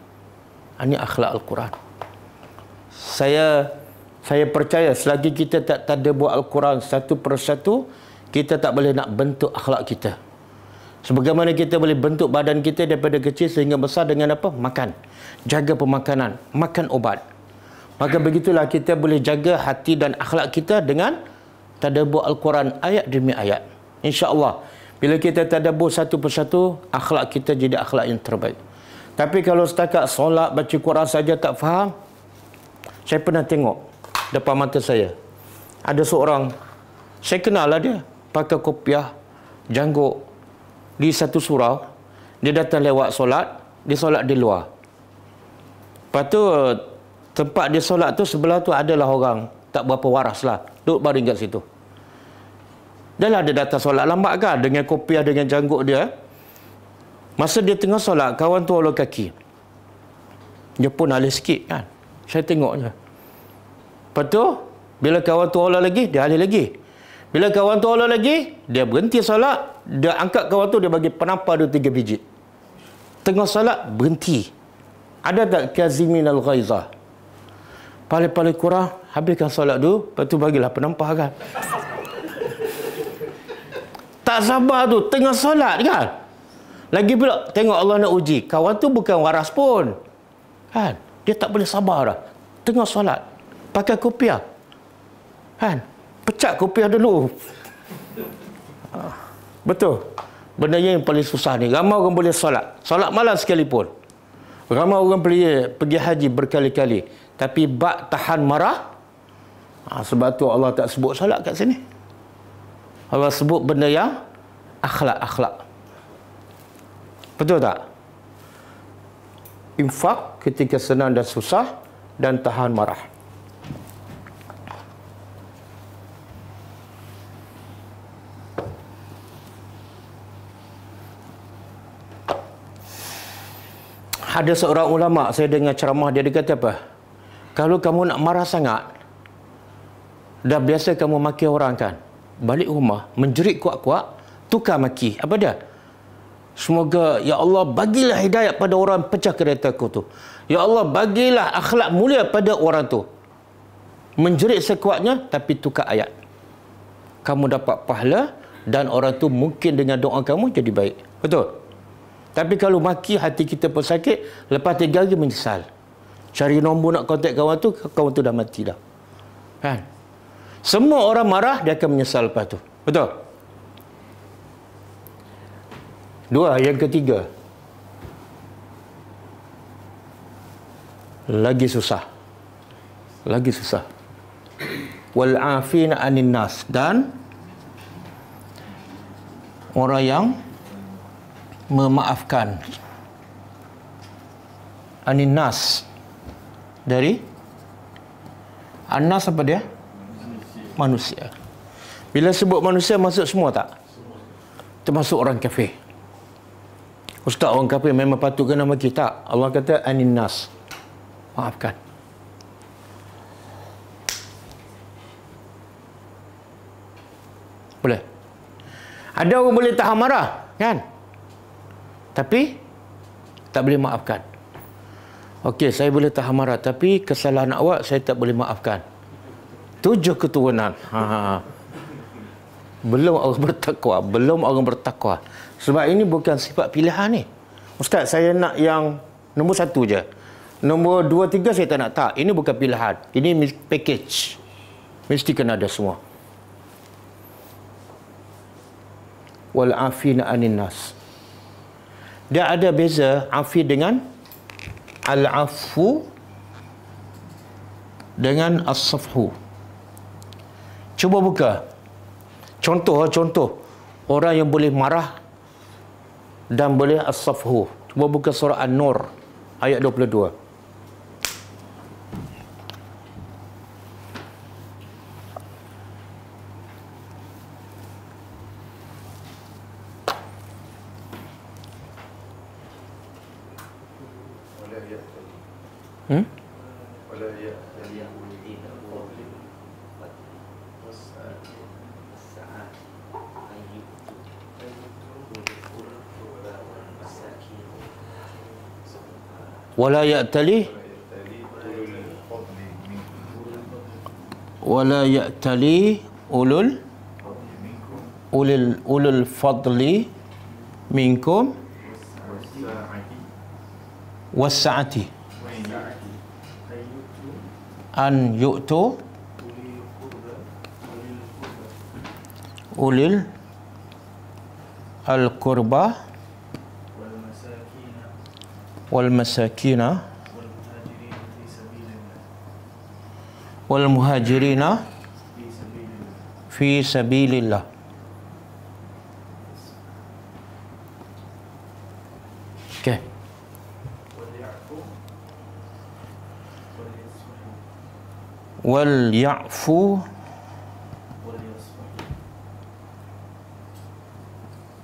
Ini akhlak Al-Quran. Saya saya percaya selagi kita tak, ada buat Al-Quran satu persatu, kita tak boleh nak bentuk akhlak kita. Sebagaimana kita boleh bentuk badan kita daripada kecil sehingga besar dengan apa? Makan. Jaga pemakanan. Makan obat. Maka begitulah kita boleh jaga hati dan akhlak kita dengan tadabbur Al-Quran ayat demi ayat. InsyaAllah. Bila kita tadabbur satu persatu, akhlak kita jadi akhlak yang terbaik. Tapi kalau setakat solat, baca Quran saja tak faham, saya pernah tengok depan mata saya. Ada seorang, saya kenal lah dia, pakai kopiah, janggut, di satu surau. Dia datang lewat solat. Dia solat di luar. Lepas tu tempat dia solat tu sebelah tu adalah orang tak berapa waras lah. Duduk baring kat situ. Dah lah dia datang solat lambat kan dengan kopiah dengan janggut dia. Masa dia tengah solat, kawan tu ulur kaki. Dia pun alih sikit kan. Saya tengok je. Lepas tu, bila kawan tu ulur lagi, dia alih lagi. Bila kawan tu ulur lagi, dia berhenti solat. Dia angkat kawan tu, dia bagi penampar dia tiga biji. Tengah solat, berhenti. Ada tak kazimin al-ghaizah? Paling-paling kurang, habiskan solat dulu, lepas tu bagilah penampar kan. Tak sabar tu, tengah solat kan. Lagi pula, tengok Allah nak uji. Kawan tu bukan waras pun. Kan? Dia tak boleh sabar dah. Tengah solat. Pakai kopiah. Kan? Pecah kopiah dulu. Ah, betul. Benda yang paling susah ni. Ramai orang boleh solat. Solat malam sekalipun. Ramai orang pergi, pergi haji berkali-kali. Tapi bak tahan marah. Ha, sebab tu Allah tak sebut solat kat sini. Allah sebut benda yang akhlak-akhlak. Betul tak? Infak ketika senang dan susah dan tahan marah. ada seorang ulama saya dengar ceramah dia dia kata apa kalau kamu nak marah sangat dah biasa kamu maki orang kan? Balik rumah menjerit kuat-kuat tukar maki. Apa dia? Semoga ya Allah bagilah hidayah pada orang pecah kereta aku tu. Ya Allah bagilah akhlak mulia pada orang tu. Menjerit sekuatnya tapi tukar ayat. Kamu dapat pahala dan orang tu mungkin dengan doa kamu jadi baik. Betul? Tapi kalau maki hati kita pun sakit, lepas tiga hari menyesal. Cari nombor nak kontak kawan tu, kawan tu dah mati dah. Kan? Semua orang marah, dia akan menyesal lepas tu. Betul? Dua, yang ketiga. Lagi susah. Lagi susah. Wal'afina anin nas. Dan orang yang memaafkan aninas dari? Anas apa dia? Manusia. Bila sebut manusia masuk semua tak? Termasuk orang kafir. Ustaz orang kafir memang patut kena nama kita Allah kata aninas maafkan. Boleh? Ada orang boleh tahan marah kan? Tapi tak boleh maafkan. Okey, saya boleh tahan marah tapi kesalahan awak saya tak boleh maafkan. Tujuh keturunan. Ha, ha. ha. Belum orang bertakwa, belum orang bertakwa. Sebab ini bukan sifat pilihan ni. Ustaz, saya nak yang nombor satu je. Nombor dua, tiga saya tak nak. Tak, ini bukan pilihan. Ini package. Mesti kena ada semua. Wal'afina anin nas dia ada beza afi dengan al-afu dengan as-safhu. Cuba buka. Contoh contoh. Orang yang boleh marah dan boleh as-safhu. Cuba buka surah an-nur ayat 22 ولا يأتلي؟ ولا يأتلي أولو أولي الفضل منكم. والسعة أن يؤتوا أولي القربى والمساكين والمهاجرين في سبيل الله Okey. Wal ya'fu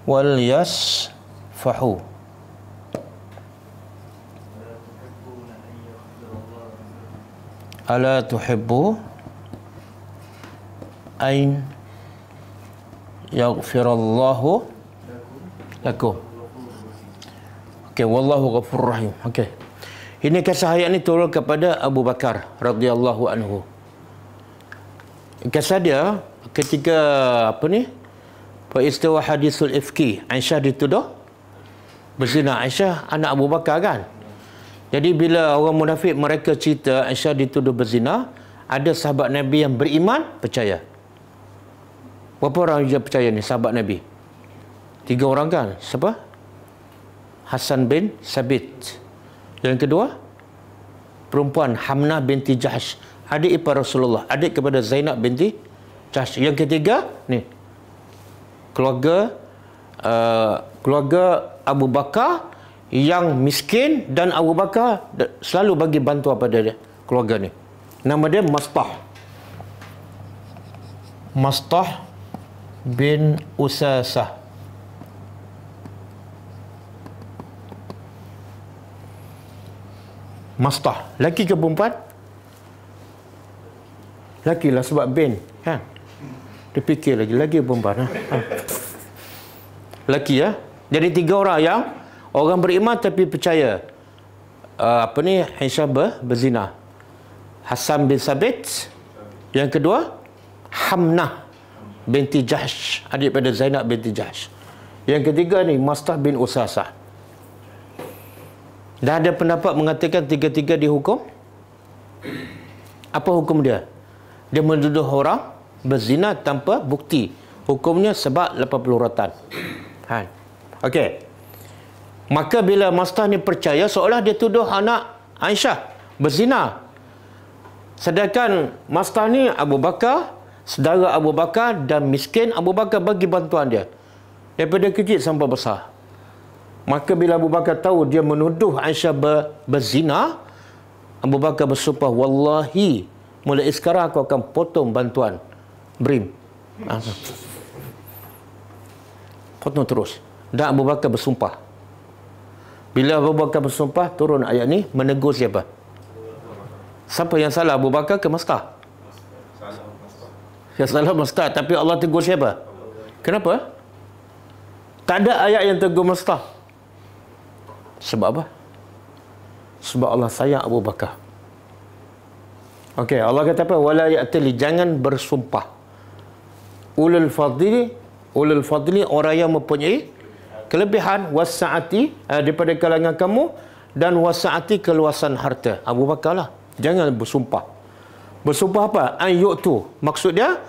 wal yasfahu ala tuhibbu ain yaghfirallahu lakum okey wallahu ghafurur rahim okey ini kisah ayat ni turun kepada Abu Bakar radhiyallahu anhu. Kisah dia ketika apa ni? Peristiwa hadisul ifki. Aisyah dituduh berzina. Aisyah anak Abu Bakar kan? Jadi bila orang munafik mereka cerita Aisyah dituduh berzina, ada sahabat Nabi yang beriman percaya. Berapa orang yang percaya ni sahabat Nabi? Tiga orang kan? Siapa? Hasan bin Sabit. Yang kedua, perempuan Hamnah binti Jahsh, adik ipar Rasulullah, adik kepada Zainab binti Jahsh. Yang ketiga, ni. Keluarga uh, keluarga Abu Bakar yang miskin dan Abu Bakar selalu bagi bantuan pada dia, keluarga ni. Nama dia Mastah. Mastah bin Usasah. Mastah. Laki ke perempuan? Laki lah sebab bin. Kan? Dia fikir lagi. Laki ke perempuan? Ha? ha. Laki ya. Jadi tiga orang yang orang beriman tapi percaya. Uh, apa ni? Aisyah ber, berzina. Hasan bin Sabit. Yang kedua, Hamnah binti Jahsh. Adik pada Zainab binti Jahsh. Yang ketiga ni, Mastah bin Usasah. Dah ada pendapat mengatakan tiga-tiga dihukum. Apa hukum dia? Dia menuduh orang berzina tanpa bukti. Hukumnya sebab 80 rotan. Ha. Okey. Maka bila Mastah ni percaya seolah dia tuduh anak Aisyah berzina. Sedangkan Mastah ni Abu Bakar, saudara Abu Bakar dan miskin Abu Bakar bagi bantuan dia. Daripada kecil sampai besar. Maka bila Abu Bakar tahu dia menuduh Aisyah ber, berzina, Abu Bakar bersumpah, Wallahi, mulai sekarang aku akan potong bantuan Brim. Potong terus. Dan Abu Bakar bersumpah. Bila Abu Bakar bersumpah, turun ayat ni, menegur siapa? Siapa yang salah? Abu Bakar ke Maskah? Yang salah Maskah. Tapi Allah tegur siapa? Kenapa? Tak ada ayat yang tegur Maskah. Sebab apa? Sebab Allah sayang Abu Bakar. Okey, Allah kata apa? Wala ya'tali jangan bersumpah. Ulul fadli, ulul fadli orang yang mempunyai kelebihan wasaati eh, daripada kalangan kamu dan wasaati keluasan harta. Abu Bakar lah. Jangan bersumpah. Bersumpah apa? An yu'tu. Maksud dia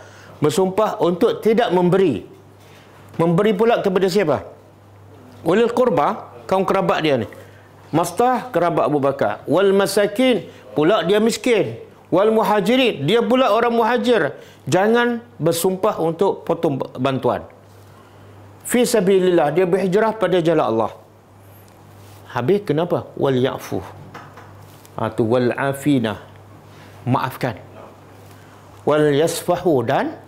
bersumpah untuk tidak memberi. Memberi pula kepada siapa? Ulul qurba kaum kerabat dia ni. Mastah kerabat Abu Bakar. Wal masakin pula dia miskin. Wal muhajirin dia pula orang muhajir. Jangan bersumpah untuk potong bantuan. Fi sabilillah dia berhijrah pada jalan Allah. Habis kenapa? Wal ya'fu. Atau ha, wal afina. Maafkan. Wal yasfahu dan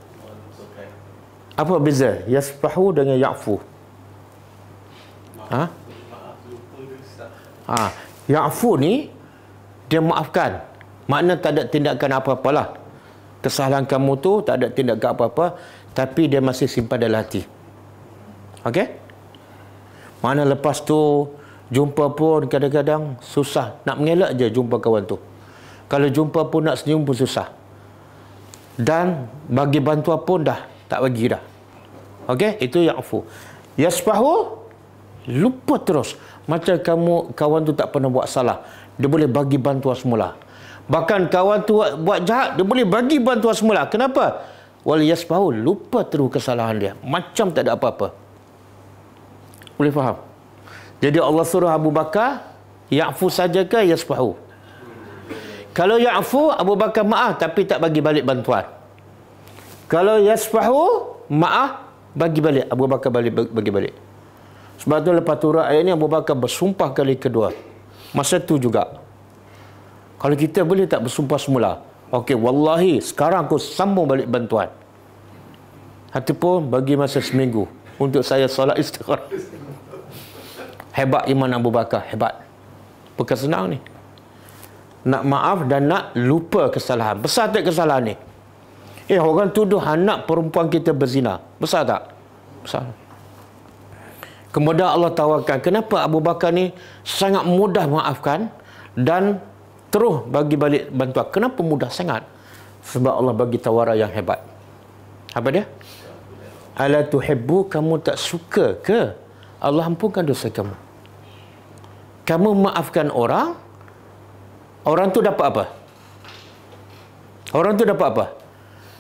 apa beza yasfahu dengan ya'fu? Ha? Ha, Ya'fu ni dia maafkan. Makna tak ada tindakan apa-apalah. Kesalahan kamu tu tak ada tindakan apa-apa tapi dia masih simpan dalam hati. Okey? Mana lepas tu jumpa pun kadang-kadang susah nak mengelak je jumpa kawan tu. Kalau jumpa pun nak senyum pun susah. Dan bagi bantuan pun dah tak bagi dah. Okey? Itu ya'fu. Yasfahu lupa terus macam kamu kawan tu tak pernah buat salah. Dia boleh bagi bantuan semula. Bahkan kawan tu buat jahat dia boleh bagi bantuan semula. Kenapa? Wal yasbahu lupa terus kesalahan dia. Macam tak ada apa-apa. Boleh faham? Jadi Allah suruh Abu Bakar ya'fu saja ke yasbahu? Kalau ya'fu Abu Bakar maaf tapi tak bagi balik bantuan. Kalau yasbahu maaf bagi balik. Abu Bakar balik bagi balik Sebab tu lepas turun ayat ni Abu Bakar bersumpah kali kedua. Masa tu juga. Kalau kita boleh tak bersumpah semula. Okey, wallahi sekarang aku sambung balik bantuan. Ataupun bagi masa seminggu untuk saya solat istikharah. Hebat iman Abu Bakar, hebat. Bukan senang ni. Nak maaf dan nak lupa kesalahan. Besar tak kesalahan ni? Eh, orang tuduh anak perempuan kita berzina. Besar tak? Besar. Kemudian Allah tawarkan, kenapa Abu Bakar ni sangat mudah maafkan dan terus bagi balik bantuan. Kenapa mudah sangat? Sebab Allah bagi tawaran yang hebat. Apa dia? Ala tuhibbu kamu tak suka ke Allah ampunkan dosa kamu. Kamu maafkan orang, orang tu dapat apa? Orang tu dapat apa?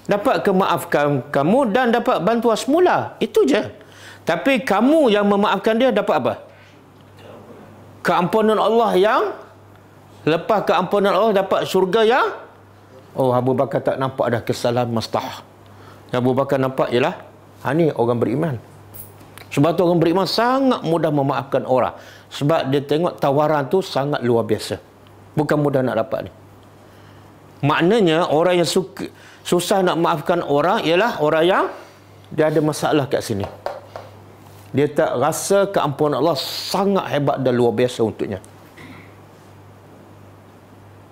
Dapat kemaafkan kamu dan dapat bantuan semula. Itu je. Tapi kamu yang memaafkan dia dapat apa? Keampunan Allah yang lepas keampunan Allah dapat syurga yang Oh Abu Bakar tak nampak dah kesalahan mastah. Yang Abu Bakar nampak ialah ha ni orang beriman. Sebab tu orang beriman sangat mudah memaafkan orang. Sebab dia tengok tawaran tu sangat luar biasa. Bukan mudah nak dapat ni. Maknanya orang yang suka, susah nak maafkan orang ialah orang yang dia ada masalah kat sini dia tak rasa keampunan Allah sangat hebat dan luar biasa untuknya.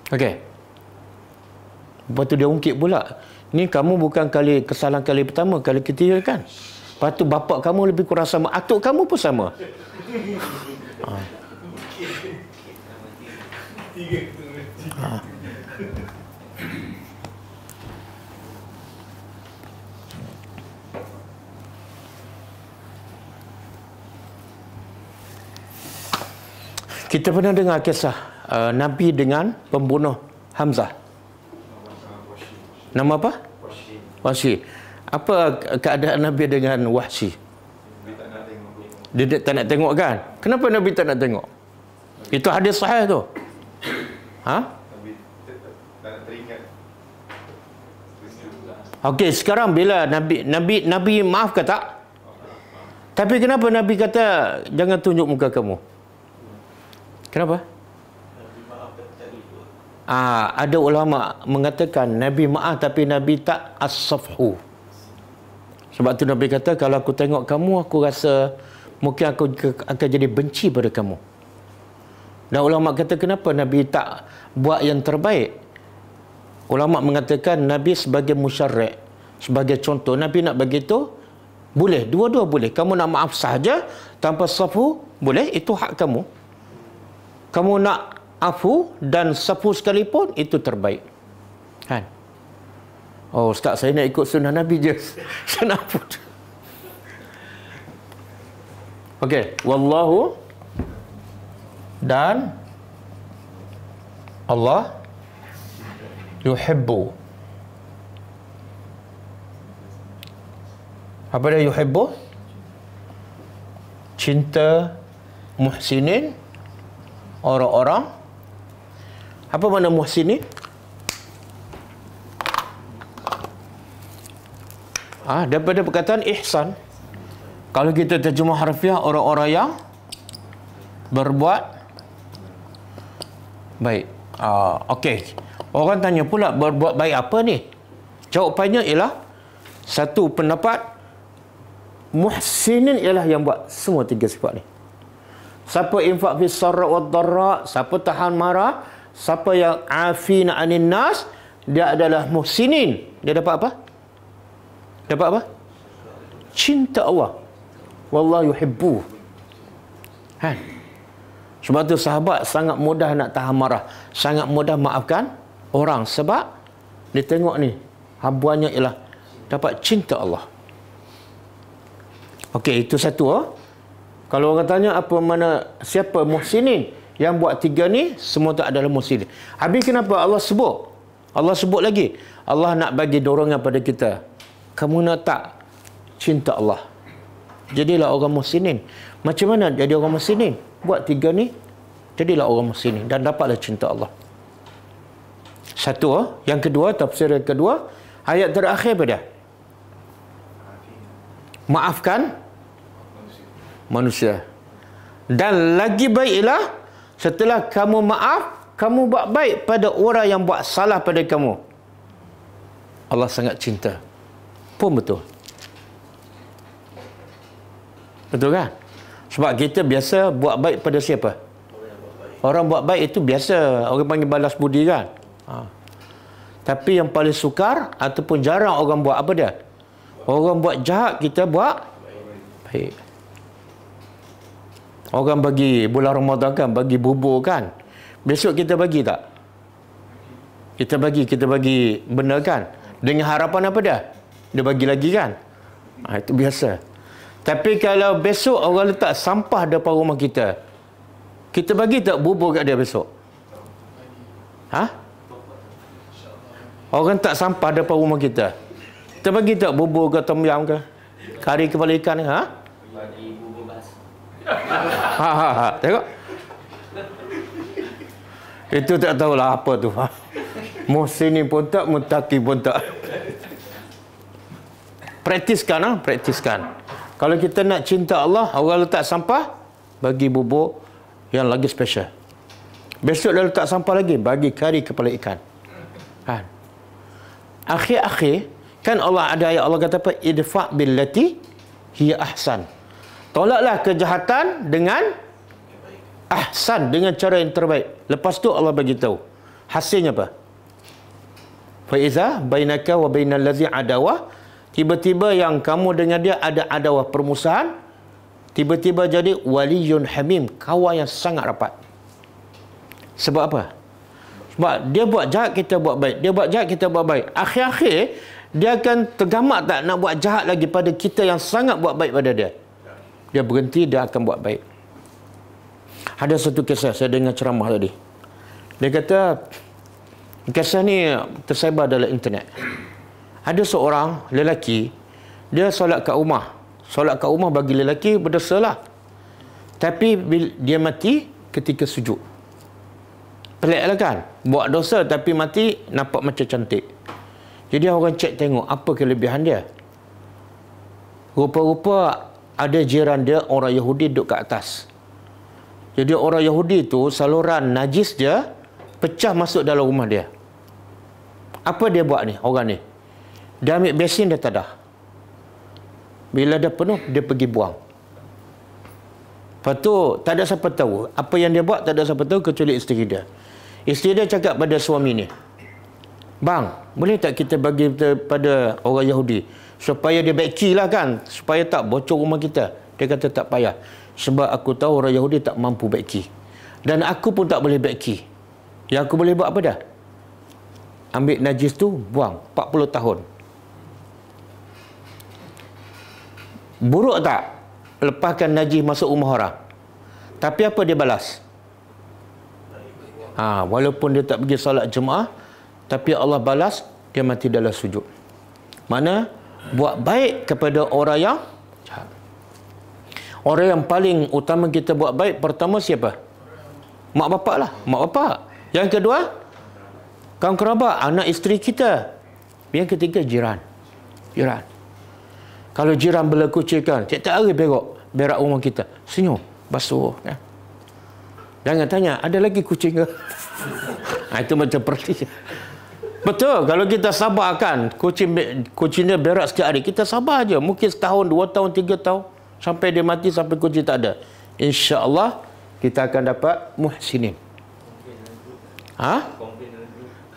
Okey. Lepas tu dia ungkit pula. Ni kamu bukan kali kesalahan kali pertama, kali ketiga kan? Lepas tu bapak kamu lebih kurang sama. Atuk kamu pun sama. Ha. Ha. Kita pernah dengar kisah uh, Nabi dengan pembunuh Hamzah. Nama apa? Wahsy. Apa keadaan Nabi dengan Wahsy? Dia tak nak tengok kan? Kenapa Nabi tak nak tengok? Itu hadis sahih tu. Ha? Okey, sekarang bila Nabi Nabi Nabi maaf ke tak? Tapi kenapa Nabi kata jangan tunjuk muka kamu? Kenapa? Ah, ada ulama mengatakan Nabi maaf tapi Nabi tak as-safhu. Sebab tu Nabi kata kalau aku tengok kamu aku rasa mungkin aku akan jadi benci pada kamu. Dan ulama kata kenapa Nabi tak buat yang terbaik? Ulama mengatakan Nabi sebagai musyarrek, sebagai contoh Nabi nak begitu boleh, dua-dua boleh. Kamu nak maaf sahaja tanpa safhu, boleh, itu hak kamu kamu nak afu dan sapu sekalipun itu terbaik. Kan? Oh ustaz saya nak ikut sunnah nabi je. Saya nak afu Okey, wallahu dan Allah yuhibbu. Apa dia yuhibbu? Cinta muhsinin orang-orang. Apa mana muhsin ni? Ah daripada perkataan ihsan. Kalau kita terjemah harfiah orang-orang yang berbuat baik. Ah okey. Orang tanya pula berbuat baik apa ni? Jawapannya ialah satu pendapat muhsinin ialah yang buat semua tiga sifat ni Siapa infak fi sarra wa dharra, siapa tahan marah, siapa yang afina anin nas, dia adalah muhsinin. Dia dapat apa? Dapat apa? Cinta Allah. Wallahu yuhibbu. Ha. Sebab tu sahabat sangat mudah nak tahan marah, sangat mudah maafkan orang sebab dia tengok ni habuannya ialah dapat cinta Allah. Okey, itu satu. Oh. Kalau orang tanya apa mana siapa muhsinin yang buat tiga ni semua tak adalah muhsinin. Habis kenapa Allah sebut? Allah sebut lagi. Allah nak bagi dorongan pada kita. Kamu nak tak cinta Allah. Jadilah orang muhsinin. Macam mana jadi orang muhsinin? Buat tiga ni jadilah orang muhsinin dan dapatlah cinta Allah. Satu, oh. yang kedua, tafsir yang kedua, ayat terakhir pada maafkan manusia Dan lagi baiklah setelah kamu maaf, kamu buat baik pada orang yang buat salah pada kamu. Allah sangat cinta. Pun betul. Betul kan? Sebab kita biasa buat baik pada siapa? Orang buat baik itu biasa. Orang panggil balas budi kan? Ha. Tapi yang paling sukar ataupun jarang orang buat apa dia? Orang buat jahat kita buat baik. Orang bagi bulan Ramadan kan, bagi bubur kan. Besok kita bagi tak? Kita bagi, kita bagi benar kan? Dengan harapan apa dia? Dia bagi lagi kan? Ha, itu biasa. Tapi kalau besok orang letak sampah depan rumah kita, kita bagi tak bubur kat dia besok? Ha? Orang tak sampah depan rumah kita. Kita bagi tak bubur ke tom yam ke? Kari kepala ikan ke? Ha? Ha, ha, ha. Tengok. Itu tak tahulah apa tu. Ha? Muhsin pun tak, mutaki pun tak. Praktiskan, ha? praktiskan. Kalau kita nak cinta Allah, orang letak sampah, bagi bubur yang lagi special. Besok dia letak sampah lagi, bagi kari kepala ikan. Kan? Akhir-akhir, kan Allah ada ayat Allah kata apa? Idfa' billati hiya ahsan. Tolaklah kejahatan dengan ahsan dengan cara yang terbaik. Lepas tu Allah bagi tahu. Hasilnya apa? Fa iza bainaka wa bainal ladzi adawa tiba-tiba yang kamu dengan dia ada adawah permusuhan tiba-tiba jadi waliyun hamim kawan yang sangat rapat. Sebab apa? Sebab dia buat jahat kita buat baik. Dia buat jahat kita buat baik. Akhir-akhir dia akan tergamak tak nak buat jahat lagi pada kita yang sangat buat baik pada dia dia berhenti dia akan buat baik. Ada satu kisah saya dengar ceramah tadi. Dia kata kisah ni tersebar dalam internet. Ada seorang lelaki dia solat kat rumah. Solat kat rumah bagi lelaki berdosa lah. Tapi dia mati ketika sujud. Pelik lah kan? Buat dosa tapi mati nampak macam cantik. Jadi orang cek tengok apa kelebihan dia. Rupa-rupa ada jiran dia orang Yahudi duduk kat atas. Jadi orang Yahudi tu saluran najis dia pecah masuk dalam rumah dia. Apa dia buat ni orang ni? Dia ambil besin dia tadah. Bila dah penuh dia pergi buang. Lepas tu tak ada siapa tahu. Apa yang dia buat tak ada siapa tahu kecuali isteri dia. Isteri dia cakap pada suami ni. Bang, boleh tak kita bagi pada orang Yahudi? Supaya dia baiki lah kan. Supaya tak bocor rumah kita. Dia kata tak payah. Sebab aku tahu orang Yahudi tak mampu baiki dan aku pun tak boleh baiki yang aku boleh buat apa dah ambil najis tu buang. 40 tahun. Buruk tak lepaskan najis masuk rumah orang? Tapi apa dia balas? Ha, walaupun dia tak pergi salat jemaah tapi Allah balas dia mati dalam sujud. Mana buat baik kepada orang yang jahat. Orang yang paling utama kita buat baik pertama siapa? Mak bapak lah. Mak bapak. Yang kedua, kaum kerabat, anak isteri kita. Yang ketiga, jiran. Jiran. Kalau jiran berlekucikan, tiap-tiap hari berok, berak rumah kita. Senyum, basuh. Ya. Jangan tanya, ada lagi kucing ke? ha, itu macam perti. Betul. Kalau kita sabarkan kucing kucing dia berak sikit hari, kita sabar aja. Mungkin setahun, dua tahun, tiga tahun sampai dia mati sampai kucing tak ada. Insya-Allah kita akan dapat muhsinin. Ha?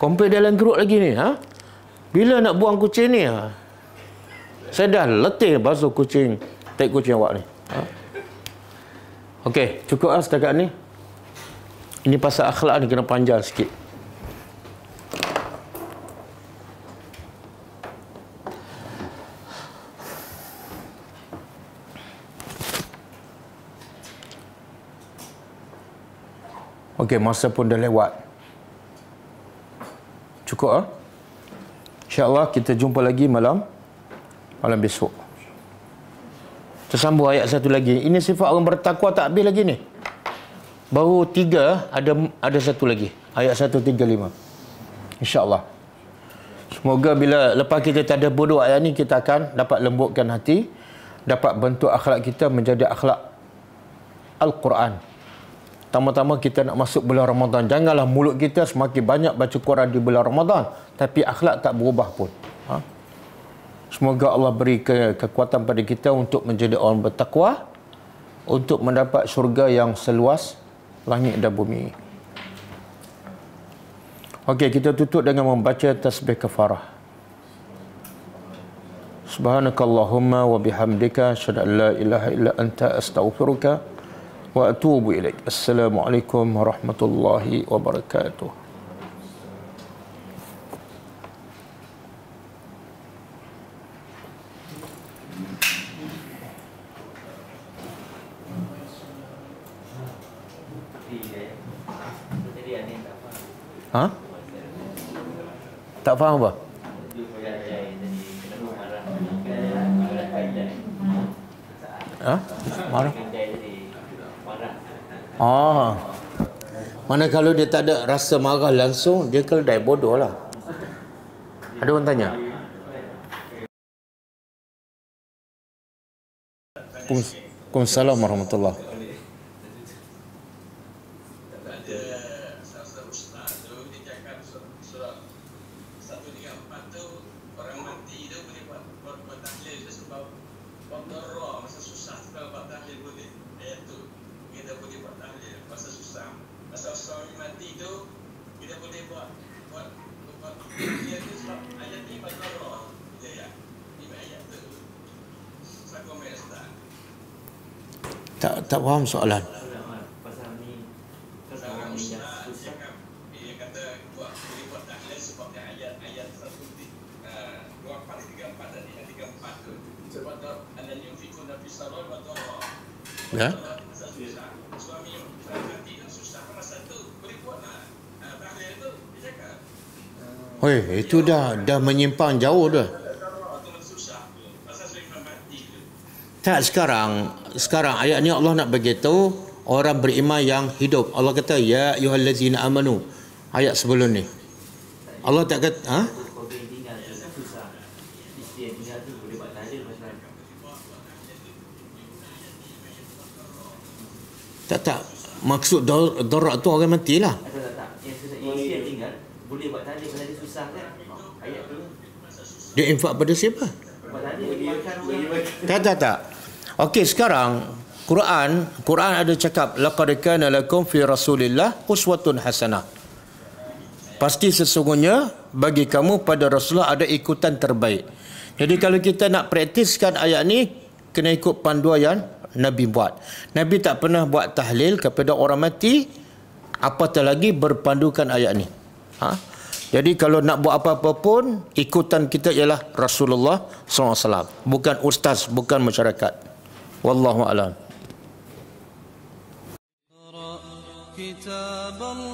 Komplain dalam grup lagi ni, ha? Bila nak buang kucing ni? Ha? Saya dah letih basuh kucing, tak kucing awak ni. Ha? Okey, cukup lah setakat ni. Ini pasal akhlak ni kena panjang sikit. Okey, masa pun dah lewat. Cukup ah? InsyaAllah kita jumpa lagi malam malam besok. Tersambung ayat satu lagi. Ini sifat orang bertakwa tak habis lagi ni. Baru tiga, ada ada satu lagi. Ayat satu, tiga, lima. InsyaAllah. Semoga bila lepas kita tak ada bodoh ayat ni, kita akan dapat lembutkan hati. Dapat bentuk akhlak kita menjadi akhlak Al-Quran. Tama-tama kita nak masuk bulan Ramadan. Janganlah mulut kita semakin banyak baca Quran di bulan Ramadan. Tapi akhlak tak berubah pun. Ha? Semoga Allah beri ke- kekuatan pada kita untuk menjadi orang bertakwa. Untuk mendapat syurga yang seluas langit dan bumi. Okey, kita tutup dengan membaca tasbih kafarah. Subhanakallahumma wa bihamdika la ilaha illa anta astaghfiruka wa atubu ilaik. Assalamualaikum warahmatullahi wabarakatuh. Ha? Tak faham apa? Ha? Marah? Ah. Mana kalau dia tak ada rasa marah langsung, dia keledai bodoh lah. Ada orang tanya? Waalaikumsalam warahmatullahi Tak tak faham soalan. Ya? Hoi, itu dah dah menyimpang jauh dah. Tak sekarang sekarang ayat ni Allah nak beritahu orang beriman yang hidup. Allah kata ya ayyuhallazina amanu. Ayat sebelum ni. Allah tak kata ha? Tak tak. Maksud dar- darat tu orang matilah. boleh buat tahlil kalau dia susah kan ayat tu Dia infak pada siapa? Tak tak tak. Okey sekarang Quran Quran ada cakap laqad kana lakum fi rasulillah uswatun hasanah. Pasti sesungguhnya bagi kamu pada Rasulullah ada ikutan terbaik. Jadi kalau kita nak praktiskan ayat ni kena ikut panduan yang Nabi buat. Nabi tak pernah buat tahlil kepada orang mati apatah lagi berpandukan ayat ni. Ha? Jadi kalau nak buat apa-apa pun ikutan kita ialah Rasulullah SAW. Bukan ustaz, bukan masyarakat. والله أعلم. كتاب الله